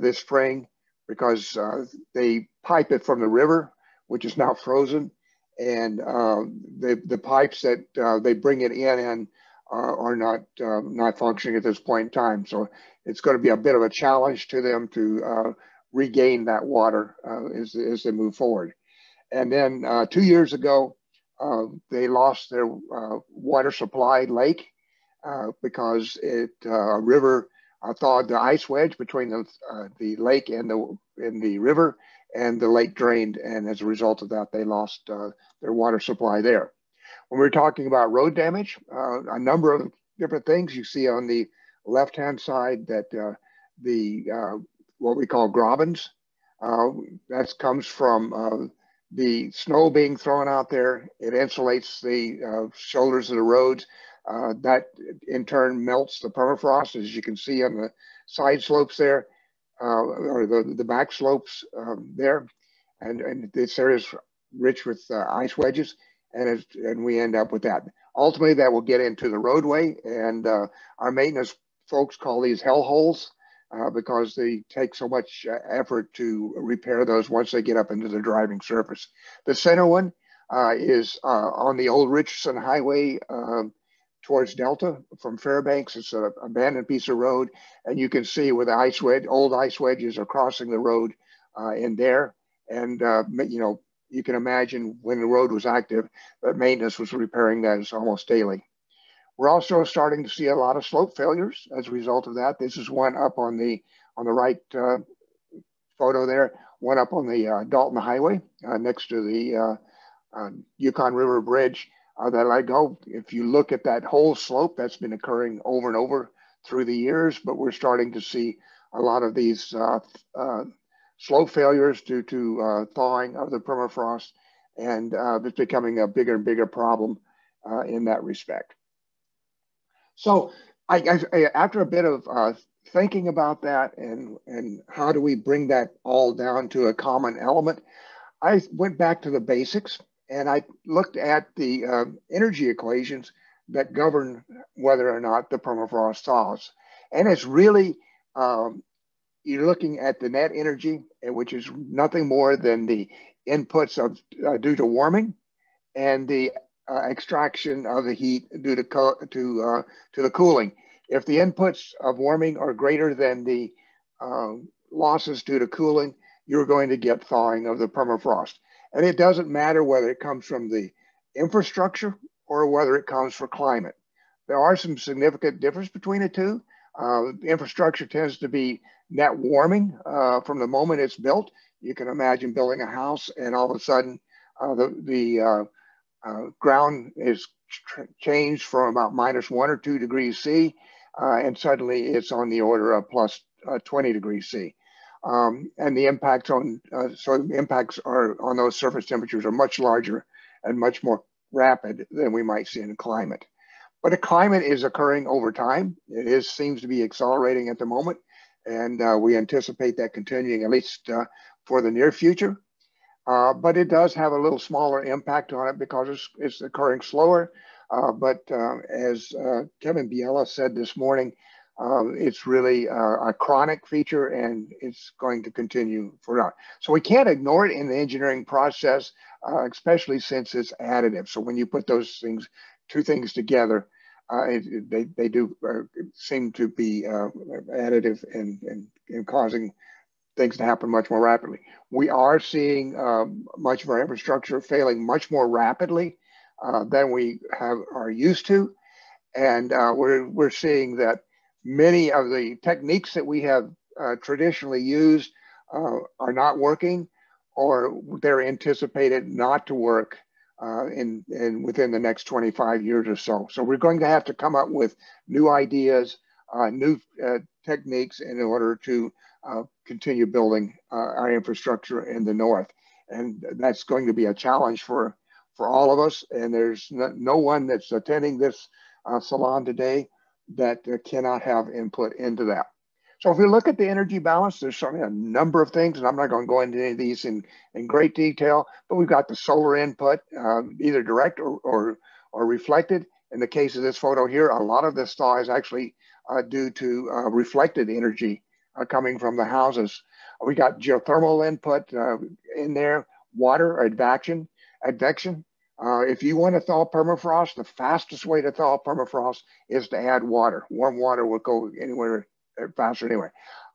S5: this spring because uh, they pipe it from the river, which is now frozen, and uh, the the pipes that uh, they bring it in and are not um, not functioning at this point in time. So it's going to be a bit of a challenge to them to uh, regain that water uh, as as they move forward. And then uh, two years ago, they lost their water supply lake because it a river uh, thawed the ice wedge between the, uh, the lake and the, and the river, and the lake drained. And as a result of that, they lost uh, their water supply there. When we're talking about road damage, uh, a number of different things you see on the left-hand side that uh, the uh, what we call grabens, that comes from the snow being thrown out there. It insulates the shoulders of the roads. Uh, that in turn melts the permafrost, as you can see on the side slopes there, uh, or the, the back slopes um, there. And, and this area is rich with uh, ice wedges, and, and we end up with that. Ultimately, that will get into the roadway, and uh, our maintenance folks call these hell holes. Uh, because they take so much uh, effort to repair those once they get up into the driving surface. The center one uh, is uh, on the old Richardson Highway um, towards Delta from Fairbanks. It's an abandoned piece of road, and you can see where the ice wedge, old ice wedges are crossing the road uh, in there. And you know, you can imagine when the road was active, that maintenance was repairing that almost daily. We're also starting to see a lot of slope failures as a result of that. This is one up on the on the right uh, photo there, one up on the uh, Dalton Highway uh, next to the uh, Yukon River Bridge uh, that I go. If you look at that whole slope, that's been occurring over and over through the years, but we're starting to see a lot of these uh, uh, failures due to uh, thawing of the permafrost, and uh, it's becoming a bigger and bigger problem uh, in that respect. So I, I, after a bit of thinking about that and, and how do we bring that all down to a common element, I went back to the basics and I looked at the uh, energy equations that govern whether or not the permafrost thaws. And it's really, um, you're looking at the net energy, which is nothing more than the inputs of uh, due to warming and the uh, extraction of the heat due to, to, uh, to the cooling. If the inputs of warming are greater than the um, losses due to cooling, you're going to get thawing of the permafrost. And it doesn't matter whether it comes from the infrastructure or whether it comes from climate. There are some significant difference between the two. Uh, infrastructure tends to be net warming uh, from the moment it's built. You can imagine building a house and all of a sudden uh, the, the uh, uh, ground is changed from about minus one or two degrees C uh, and suddenly it's on the order of plus 20 degrees C. Um, and the impacts on so impacts are on those surface temperatures are much larger and much more rapid than we might see in climate. But the climate is occurring over time. It is seems to be accelerating at the moment, and uh, we anticipate that continuing at least uh, for the near future. Uh, but it does have a little smaller impact on it because it's, it's occurring slower. Uh, but uh, as Kevin Bjella said this morning, um, it's really uh, a chronic feature and it's going to continue for. So we can't ignore it in the engineering process, uh, especially since it's additive. So when you put those things, two things together, uh, it, they, they do uh, seem to be uh, additive and, and, and, causing things to happen much more rapidly. We are seeing um, much of our infrastructure failing much more rapidly uh, than we have are used to. And we're, we're seeing that many of the techniques that we have uh, traditionally used uh, are not working or they're anticipated not to work uh, in, in within the next 25 years or so. So we're going to have to come up with new ideas, uh, new uh, techniques in order to uh, continue building our infrastructure in the north. And that's going to be a challenge for, for all of us. And there's no, no one that's attending this salon today that uh, cannot have input into that. So if we look at the energy balance, there's certainly a number of things, and I'm not going to go into any of these in, in great detail, but we've got the solar input, uh, either direct or, or, or, reflected. In the case of this photo here, a lot of this thaw is actually uh, due to uh, reflected energy uh, coming from the houses. We got geothermal input uh, in there, water, advection, advection, uh, if you want to thaw permafrost, the fastest way to thaw permafrost is to add water. Warm water will go anywhere faster anyway.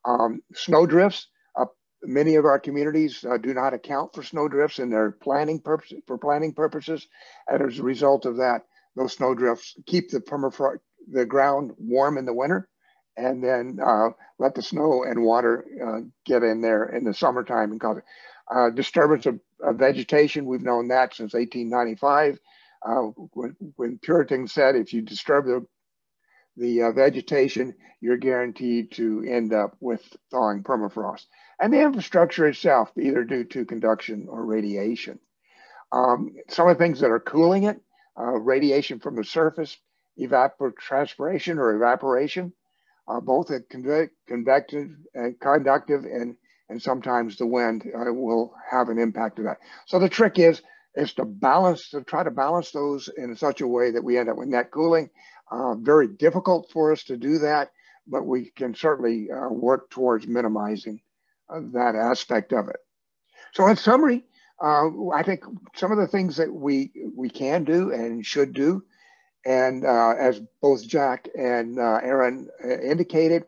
S5: Um, snow drifts, uh, many of our communities uh, do not account for snow drifts in their planning purposes, for planning purposes. And as a result of that, those snow drifts keep the permafrost, the ground warm in the winter and then uh, let the snow and water uh, get in there in the summertime and cause it. Uh, disturbance of, of, vegetation, we've known that since 1895. Uh, when, when, Puritans said if you disturb the, the uh, vegetation, you're guaranteed to end up with thawing permafrost. And the infrastructure itself, either due to conduction or radiation. Um, some of the things that are cooling it, uh, radiation from the surface, evapotranspiration or evaporation, uh, both conve convective and conductive and and sometimes the wind uh, will have an impact of that. So the trick is is to balance to try to balance those in such a way that we end up with net cooling. Uh, very difficult for us to do that, but we can certainly uh, work towards minimizing uh, that aspect of it. So in summary, uh, I think some of the things that we we can do and should do, and uh, as both Jack and Aaron indicated,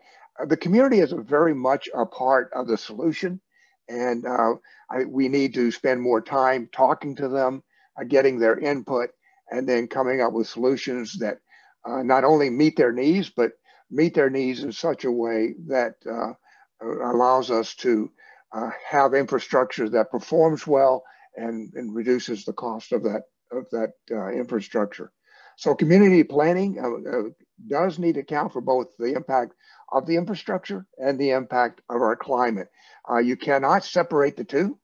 S5: the community is very much a part of the solution. And uh, I, we need to spend more time talking to them, uh, getting their input, and then coming up with solutions that uh, not only meet their needs, but meet their needs in such a way that uh, allows us to uh, have infrastructure that performs well and, and reduces the cost of that, of that uh, infrastructure. So community planning does need to account for both the impact of the infrastructure and the impact of our climate. Uh, you cannot separate the two.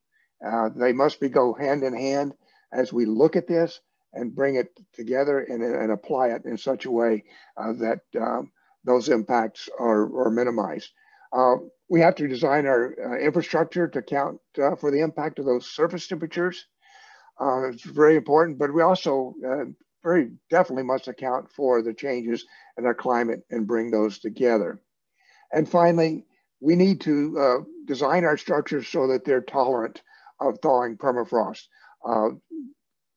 S5: Uh, they must be go hand in hand as we look at this and bring it together and, and apply it in such a way uh, that um, those impacts are, are minimized. Uh, we have to design our uh, infrastructure to account uh, for the impact of those surface temperatures. Uh, it's very important, but we also uh, very definitely must account for the changes in our climate and bring those together. And finally, we need to design our structures so that they're tolerant of thawing permafrost. Uh,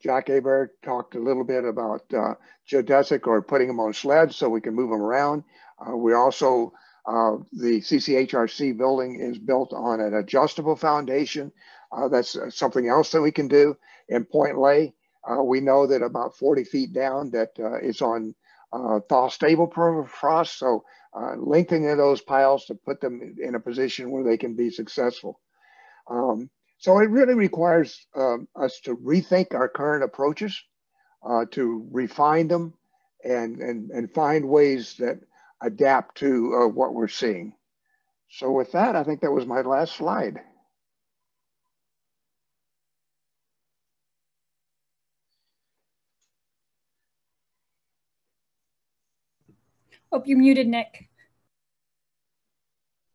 S5: Jack Hebert talked a little bit about uh, geodesic or putting them on sleds so we can move them around. Uh, we also, uh, the CCHRC building is built on an adjustable foundation. Uh, that's uh, something else that we can do. In Point Lay, uh, we know that about 40 feet down that it's on thaw stable permafrost. So lengthening those piles to put them in a position where they can be successful. Um, so it really requires um, us to rethink our current approaches, uh, to refine them, and, and, and find ways that adapt to uh, what we're seeing. So with that, I think that was my last slide.
S1: Hope you're muted, Nick.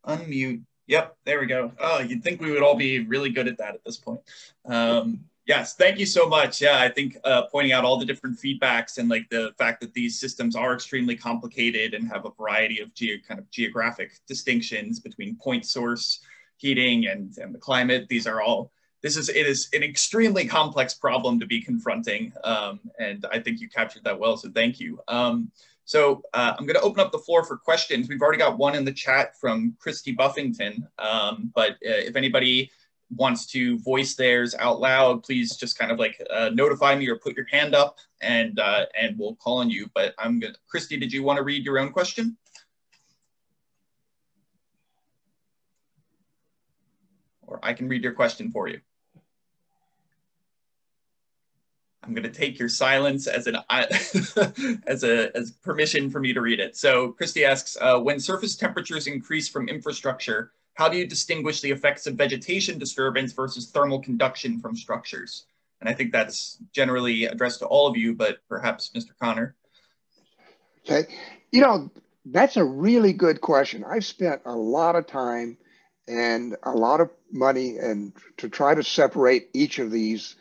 S2: Unmute. Yep, there we go. Oh, you'd think we would all be really good at that at this point. Um, yes, thank you so much. Yeah, I think uh, pointing out all the different feedbacks and like the fact that these systems are extremely complicated and have a variety of geo kind of geographic distinctions between point source heating and, and the climate. These are all, this is, it is an extremely complex problem to be confronting. Um, and I think you captured that well, so thank you. Um, so uh, I'm going to open up the floor for questions. We've already got one in the chat from Christy Buffington, um, but uh, if anybody wants to voice theirs out loud, please just kind of like uh, notify me or put your hand up and uh, and we'll call on you. But I'm going to, Christy, did you want to read your own question? Or I can read your question for you. I'm going to take your silence as an as a as permission for me to read it. So Christy asks, uh, when surface temperatures increase from infrastructure, how do you distinguish the effects of vegetation disturbance versus thermal conduction from structures? And I think that's generally addressed to all of you, but perhaps Mr. Connor.
S5: Okay, you know that's a really good question. I've spent a lot of time and a lot of money and to try to separate each of these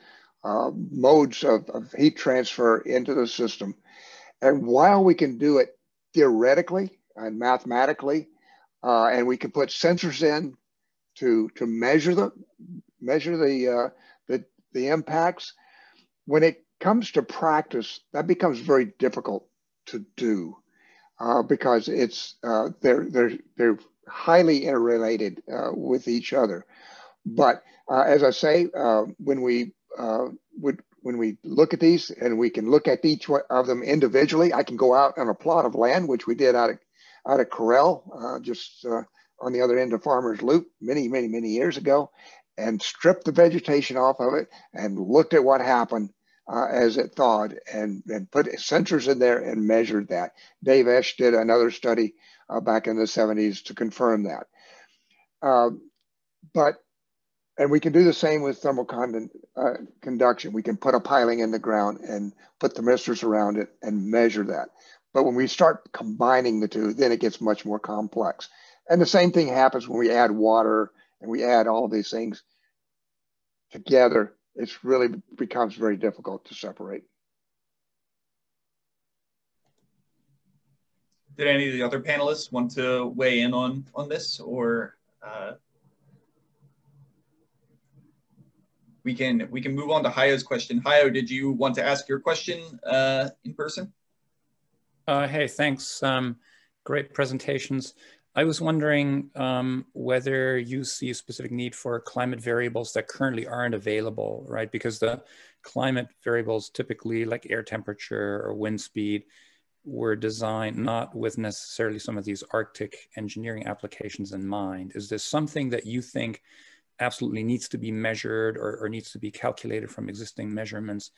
S5: uh, modes of, of heat transfer into the system. And while we can do it theoretically and mathematically, uh, and we can put sensors in to to measure the measure the uh, the the impacts. When it comes to practice, that becomes very difficult to do uh, because it's uh, they're they're they're highly interrelated uh, with each other. But uh, as I say, when we uh, would when we look at these and we can look at each one of them individually, I can go out on a plot of land, which we did out of out of CRREL, uh, just uh, on the other end of Farmer's Loop many, many, many years ago, and stripped the vegetation off of it and looked at what happened uh, as it thawed and, and put sensors in there and measured that. Dave Esch did another study uh, back in the 70s to confirm that. Uh, but and we can do the same with thermal uh, conduction. We can put a piling in the ground and put thermistors around it and measure that. But when we start combining the two, then it gets much more complex. And the same thing happens when we add water and we add all these things together. It really becomes very difficult to separate.
S2: Did any of the other panelists want to weigh in on, on this or uh, we can we can move on to Hajo's question. Hayo, did you want to ask your question uh, in person?
S6: Uh, hey, thanks. Um, great presentations. I was wondering um, whether you see a specific need for climate variables that currently aren't available, right? Because the climate variables typically like air temperature or wind speed were designed not with necessarily some of these Arctic engineering applications in mind. Is this something that you think absolutely needs to be measured or, or needs to be calculated from existing measurements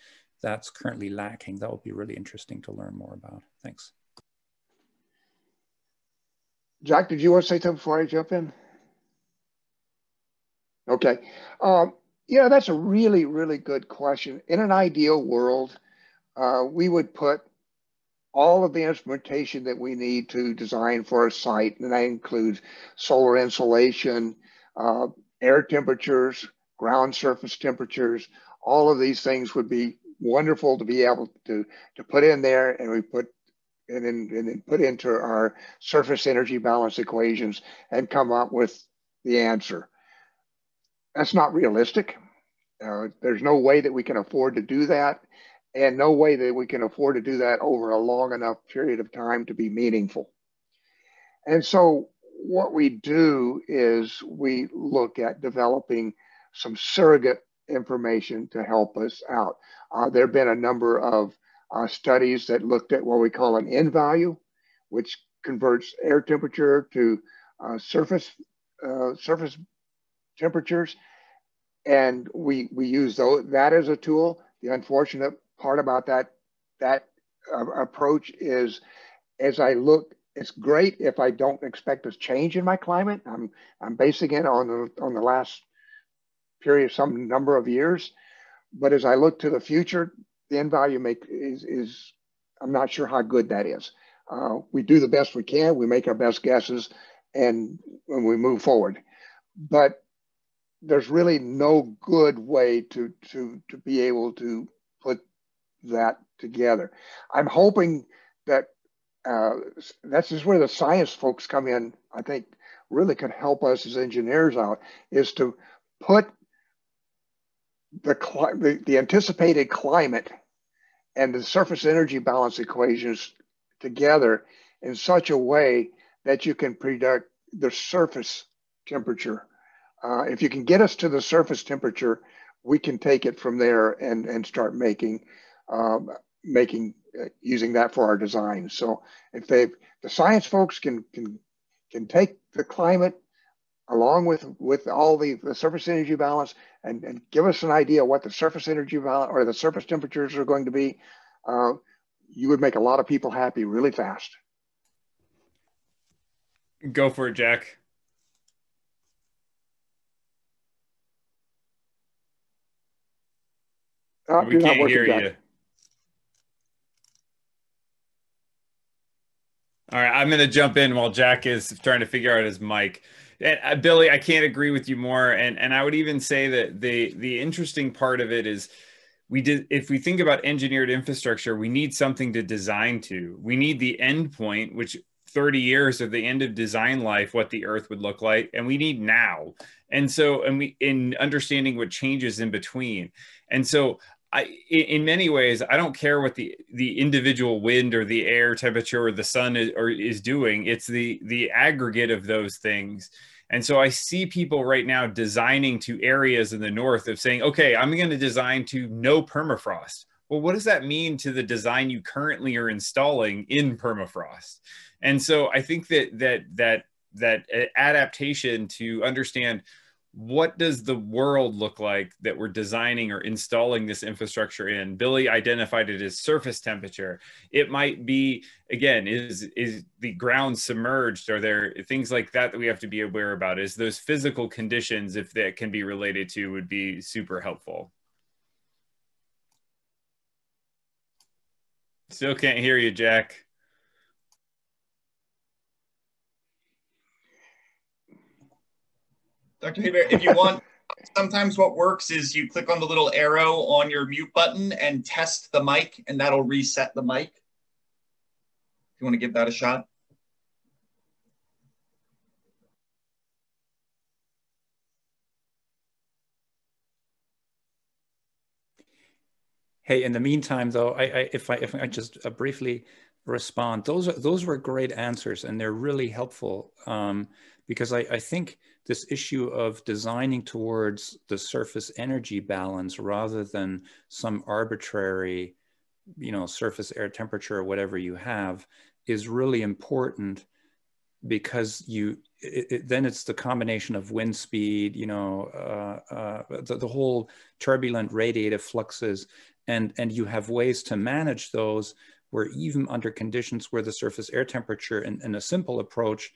S6: that's currently lacking. That would be really interesting to learn more about. Thanks.
S5: Jack, did you want to say something before I jump in? Okay. Um, yeah, that's a really, really good question. In an ideal world, uh, we would put all of the instrumentation that we need to design for a site, and that includes solar insolation, uh, air temperatures, ground surface temperatures. All of these things would be wonderful to be able to, to put in there and we put and then, and then put into our surface energy balance equations and come up with the answer. That's not realistic. Uh, there's no way that we can afford to do that and no way that we can afford to do that over a long enough period of time to be meaningful. And so what we do is we look at developing some surrogate information to help us out. Uh, there have been a number of uh, studies that looked at what we call an N value, which converts air temperature to uh, surface uh, surface temperatures, and we we use those, that as a tool. The unfortunate part about that that uh, approach is, as I look, it's great if I don't expect a change in my climate. I'm I'm basing it on the on the last period, some number of years. But as I look to the future, the N value make is is I'm not sure how good that is. Uh, we do the best we can. We make our best guesses, and when we move forward. But there's really no good way to to to be able to put that together. I'm hoping that uh, that's just where the science folks come in. I think really could help us as engineers out is to put the, the, the anticipated climate and the surface energy balance equations together in such a way that you can predict the surface temperature. Uh, if you can get us to the surface temperature, we can take it from there and, and start making um, making using that for our design. So if they the science folks can can can take the climate along with with all the, the surface energy balance and, and give us an idea what the surface energy balance or the surface temperatures are going to be, uh, you would make a lot of people happy really fast.
S4: Go for it, Jack. Uh, we can't hear you. All right, I'm going to jump in while Jack is trying to figure out his mic. And, uh, Billy, I can't agree with you more. And and I would even say that the the interesting part of it is we did if we think about engineered infrastructure, we need something to design to. We need the endpoint, which 30 years of the end of design life, what the earth would look like, and we need now. And so, and we in understanding what changes in between. And so I, in many ways, I don't care what the the individual wind or the air temperature or the sun is, or is doing. It's the the aggregate of those things. And so I see people right now designing to areas in the north of saying, okay, I'm going to design to no permafrost. Well, what does that mean to the design you currently are installing in permafrost? And so I think that that that that uh, adaptation to understand what does the world look like that we're designing or installing this infrastructure in? Billy identified it as surface temperature. It might be again is is the ground submerged? Are there things like that that we have to be aware about? Is those physical conditions if that can be related to would be super helpful. Still can't hear you jack
S2: Dr. Hebert, if you want, sometimes what works is you click on the little arrow on your mute button and test the mic, and that'll reset the mic. If you want to give that a shot.
S6: Hey, in the meantime, though, I, I if I if I just uh, briefly respond, those are those were great answers, and they're really helpful um, because I, I think this issue of designing towards the surface energy balance rather than some arbitrary, you know, surface air temperature or whatever you have is really important because you it, it, then it's the combination of wind speed, you know, uh, uh, the, the, whole turbulent radiative fluxes, and and you have ways to manage those where even under conditions where the surface air temperature in, in a simple approach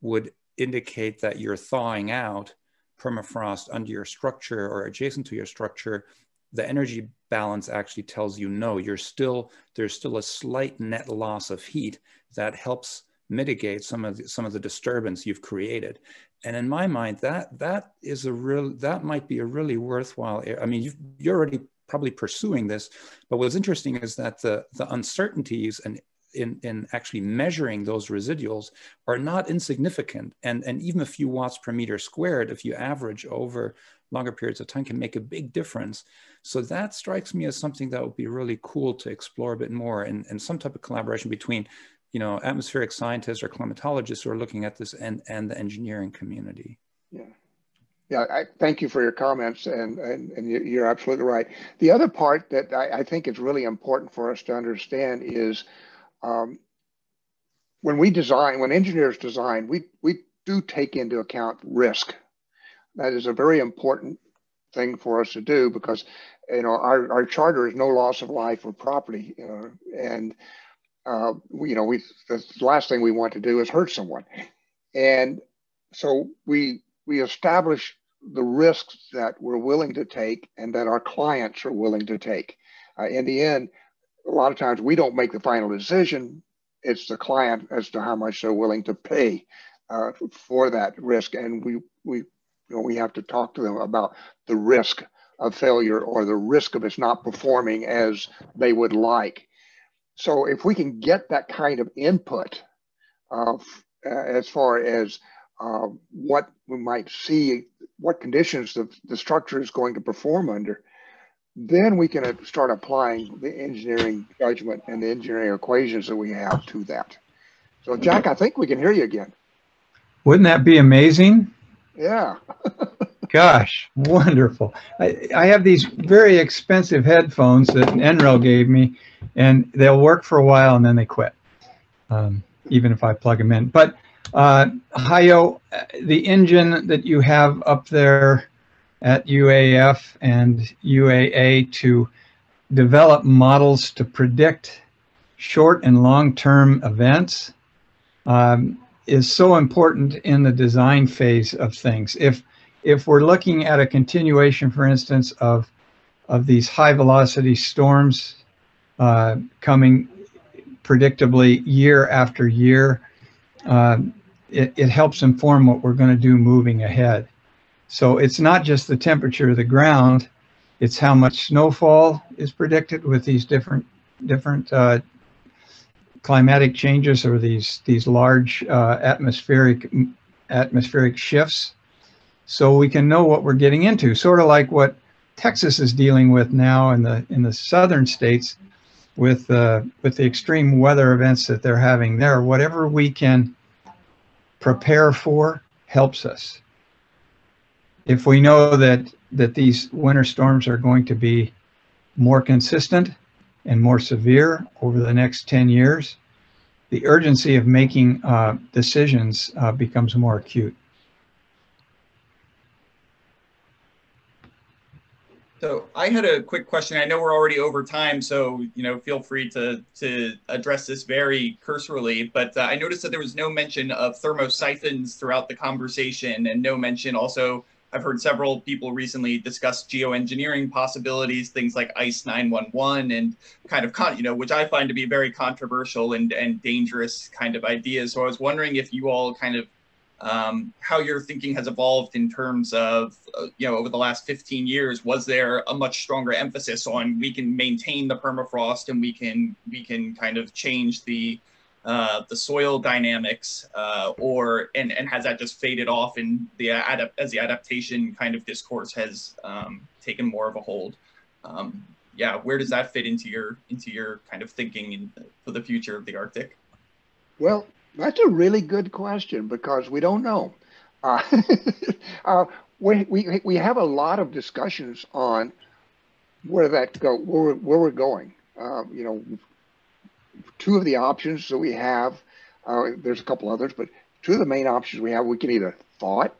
S6: would indicate that you're thawing out permafrost under your structure or adjacent to your structure, the energy balance actually tells you no, you're still, there's still a slight net loss of heat that helps mitigate some of the, some of the disturbance you've created. And in my mind, that that is a real that might be a really worthwhile. I mean, you you're already probably pursuing this, but what's interesting is that the the uncertainties and in, in actually measuring those residuals are not insignificant. And, and even a few watts per meter squared, if you average over longer periods of time, can make a big difference. So that strikes me as something that would be really cool to explore a bit more and, and some type of collaboration between you know, atmospheric scientists or climatologists who are looking at this and, and the engineering community.
S5: Yeah. Yeah, I thank you for your comments, and, and, and you're absolutely right. The other part that I, I think is really important for us to understand is um, when we design, when engineers design, we, we do take into account risk. That is a very important thing for us to do because you know our, our charter is no loss of life or property, you know, and uh, you know, we the last thing we want to do is hurt someone, and so we we establish the risks that we're willing to take and that our clients are willing to take. Uh, in the end, a lot of times we don't make the final decision; it's the client as to how much they're willing to pay uh, for that risk, and we we you know we have to talk to them about the risk of failure or the risk of us not performing as they would like. So if we can get that kind of input uh, as far as uh, what we might see, what conditions the, the structure is going to perform under, then we can uh, start applying the engineering judgment and the engineering equations that we have to that. So Jack, I think we can hear you again.
S3: Wouldn't that be amazing?
S5: Yeah.
S3: Gosh, wonderful. I, I have these very expensive headphones that NREL gave me, and they'll work for a while and then they quit, um, even if I plug them in. But uh, Hajo, the engine that you have up there at UAF and UAA to develop models to predict short and long-term events um, is so important in the design phase of things. If if we're looking at a continuation, for instance, of of these high velocity storms uh, coming predictably year after year, uh, it, it helps inform what we're going to do moving ahead. So it's not just the temperature of the ground, it's how much snowfall is predicted with these different different uh, climatic changes or these these large uh, atmospheric atmospheric shifts. So we can know what we're getting into sort of like what Texas is dealing with now in the in the southern states with uh, with the extreme weather events that they're having there. Whatever we can prepare for helps us if we know that that these winter storms are going to be more consistent and more severe over the next 10 years, the urgency of making uh, decisions uh, becomes more acute.
S2: So I had a quick question. I know we're already over time, so you know, feel free to to address this very cursorily. But uh, I noticed that there was no mention of thermosiphons throughout the conversation, and no mention also I've heard several people recently discuss geoengineering possibilities, things like ICE 911 and kind of, con- you know, which I find to be very controversial and, and dangerous kind of ideas. So I was wondering if you all kind of, um, how your thinking has evolved in terms of, uh, you know, over the last 15 years, was there a much stronger emphasis on we can maintain the permafrost and we can, we can kind of change the, uh, the soil dynamics, uh, or and, and has that just faded off in the adapt as the adaptation kind of discourse has um, taken more of a hold? Um, yeah, where does that fit into your into your kind of thinking in, for the future of the Arctic?
S5: Well, that's a really good question because we don't know. Uh, uh, we, we, we have a lot of discussions on where that go, where, where we're going. Uh, you know, two of the options that we have, uh, there's a couple others, but two of the main options we have, we can either thaw it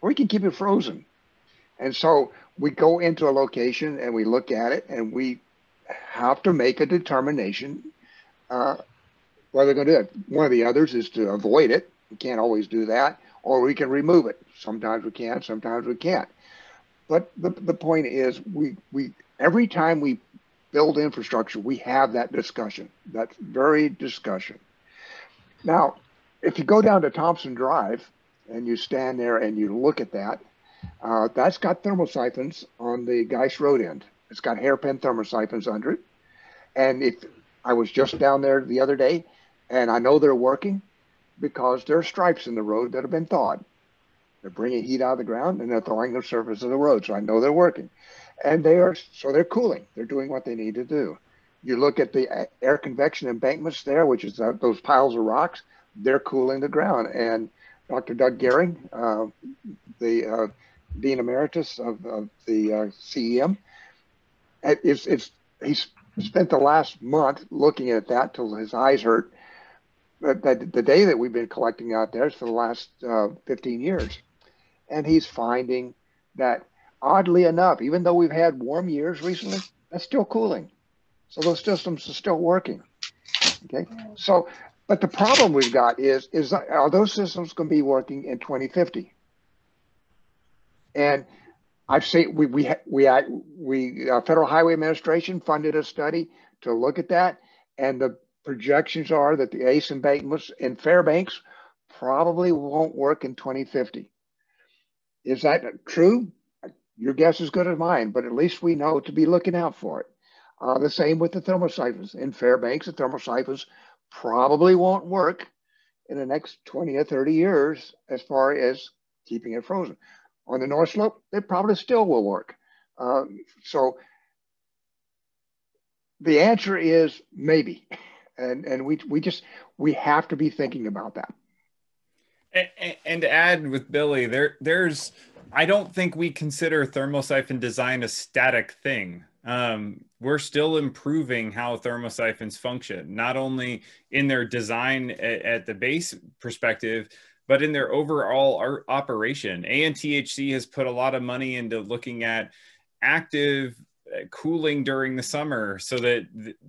S5: or we can keep it frozen. And so we go into a location and we look at it and we have to make a determination uh, whether we're going to do it. One of the others is to avoid it. We can't always do that, or we can remove it. Sometimes we can, sometimes we can't. but the, the point is we, we, every time we build infrastructure, we have that discussion, that very discussion. Now, if you go down to Thompson Drive and you stand there and you look at that, uh, that's got thermosiphons on the Geist Road end. It's got hairpin thermosiphons under it. And if I was just down there the other day and I know they're working because there are stripes in the road that have been thawed. They're bringing heat out of the ground and they're thawing the surface of the road. So I know they're working. And they are, so they're cooling. They're doing what they need to do. You look at the air convection embankments there, which is uh, those piles of rocks, they're cooling the ground. And Dr. Doug Goering, uh, the uh, Dean Emeritus of, of the uh, CEM, it's, it's, he's spent the last month looking at that till his eyes hurt. That, that the day that we've been collecting out there is for the last uh, 15 years and he's finding that oddly enough, even though we've had warm years recently, that's still cooling. So those systems are still working. Okay. So, but the problem we've got is, is are those systems going to be working in 2050? And I've seen we we we we uh, Federal Highway Administration funded a study to look at that, and the projections are that the ACE embankments in Fairbanks probably won't work in 2050. Is that true? Your guess is good as mine, but at least we know to be looking out for it. Uh, the same with the thermosiphons. In Fairbanks, the thermosiphons probably won't work in the next 20 or 30 years as far as keeping it frozen. On the North Slope, they probably still will work. Uh, so the answer is maybe. And, and we, we just, we have to be thinking about that.
S4: And, and to add with Billy, there there's I don't think we consider thermosiphon design a static thing. Um, we're still improving how thermosiphons function, not only in their design at, at the base perspective, but in their overall operation. ANTHC has put a lot of money into looking at active uh, cooling during the summer so that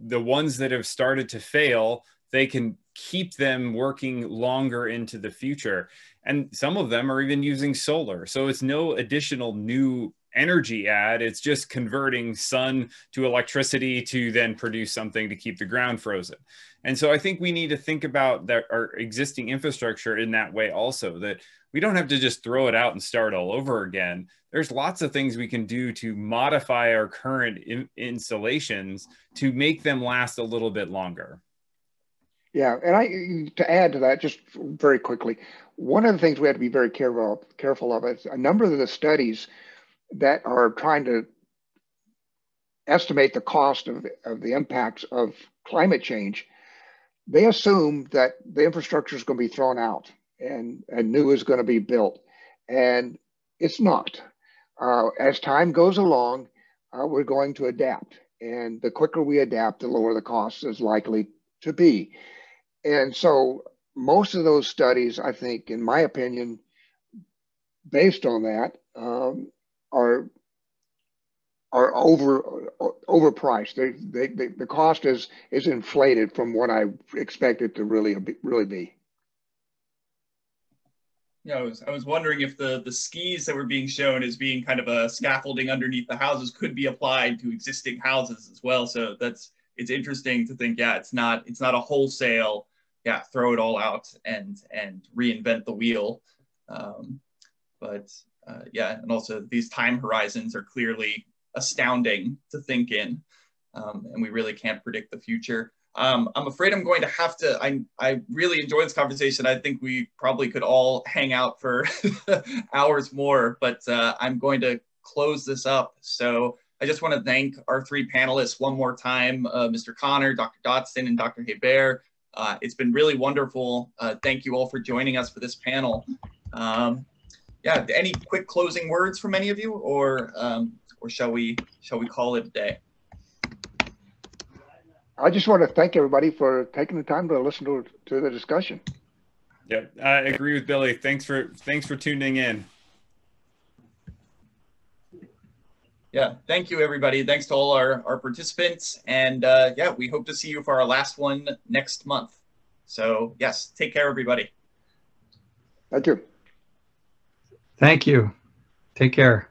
S4: the ones that have started to fail, they can keep them working longer into the future. And some of them are even using solar. So it's no additional new energy add. It's just converting sun to electricity to then produce something to keep the ground frozen. And so I think we need to think about that our existing infrastructure in that way also that we don't have to just throw it out and start all over again. There's lots of things we can do to modify our current in installations to make them last a little bit longer.
S5: Yeah, and I to add to that, just very quickly, one of the things we have to be very careful careful of is a number of the studies that are trying to estimate the cost of, of the impacts of climate change. They assume that the infrastructure is going to be thrown out and, and new is going to be built, and it's not. Uh, as time goes along, uh, we're going to adapt, and the quicker we adapt, the lower the cost is likely to be and so most of those studies, I think, in my opinion, based on that, um, are are over overpriced. They, they, they, the cost is is inflated from what I expect it to really really be.
S2: Yeah, I was I was wondering if the the skis that were being shown as being kind of a scaffolding underneath the houses could be applied to existing houses as well. So that's it's interesting to think. Yeah, it's not it's not a wholesale yeah, throw it all out and and reinvent the wheel. Um, but uh, yeah, and also these time horizons are clearly astounding to think in, um, and we really can't predict the future. Um, I'm afraid I'm going to have to. I I really enjoy this conversation. I think we probably could all hang out for hours more, but uh, I'm going to close this up. So I just want to thank our three panelists one more time, uh, Mr. Connor, Dr. Dotson, and Dr. Hebert. Uh, it's been really wonderful. Uh, thank you all for joining us for this panel. Um, yeah, any quick closing words from any of you, or um, or shall we shall we call it a day?
S5: I just want to thank everybody for taking the time to listen to, to the discussion.
S4: Yeah, I agree with Billy. Thanks for thanks for tuning in.
S2: Yeah, thank you, everybody. Thanks to all our, our participants. And uh, yeah, we hope to see you for our last one next month. So yes, take care, everybody.
S5: Thank you.
S7: Thank you. Take care.